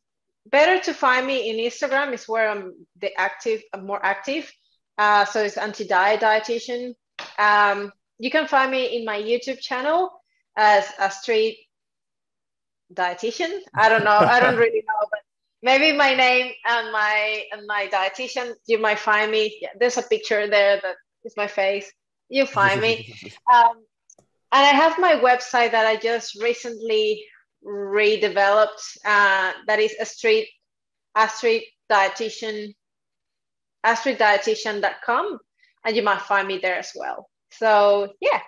Speaker 3: better to find me in Instagram is where I'm the active, I'm more active. Uh, so it's anti-diet dietitian. Um, you can find me in my YouTube channel as Astrid dietitian. I don't know. I don't really know, but maybe my name and my and my dietitian you might find me yeah, there's a picture there that is my face you find me um, and i have my website that i just recently redeveloped uh, that is Astrid a street dietitian astriddietitian.com and you might find me there as well. So yeah.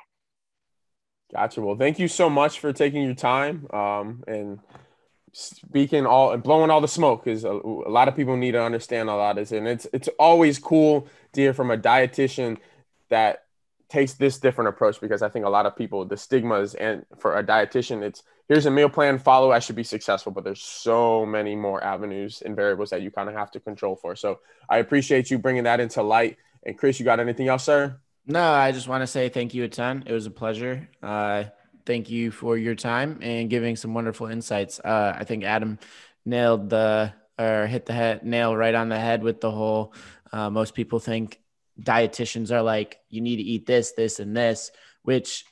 Speaker 2: Gotcha. Well thank you so much for taking your time um, and speaking all and blowing all the smoke because a, a, lot of people need to understand a lot of this and it's it's always cool to hear from a dietitian that takes this different approach because i think a lot of people the stigmas and for a dietitian it's here's a meal plan follow i should be successful. But there's so many more avenues and variables that you kind of have to control for. So i appreciate you bringing that into light. And chris you got anything else sir?
Speaker 1: No i just want to say thank you a ton. It was a pleasure. Uh thank you for your time and giving some wonderful insights. Uh, I think Adam nailed the or hit the head nail right on the head with the whole. Uh, most people think dietitians are like you need to eat this, this, and this, which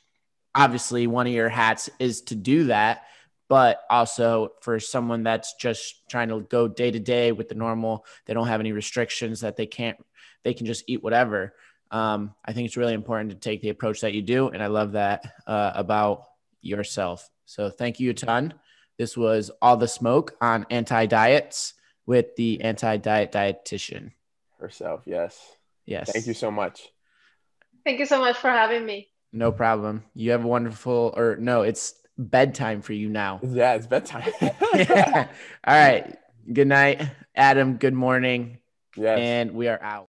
Speaker 1: obviously one of your hats is to do that. But also for someone that's just trying to go day to day with the normal, they don't have any restrictions that they can't, they can just eat whatever um, I think it's really important to take the approach that you do. And I love that uh, about yourself. So thank you a ton. This was All the Smoke on Anti Diets with the Anti Diet Dietitian.
Speaker 2: Herself, yes.
Speaker 1: Yes.
Speaker 2: Thank you so much.
Speaker 3: Thank you so much for having me.
Speaker 1: No problem. You have a wonderful, or no, it's bedtime for you now.
Speaker 2: Yeah, it's bedtime.
Speaker 1: yeah. All right. Good night, Adam. Good morning.
Speaker 2: Yes.
Speaker 1: And we are out.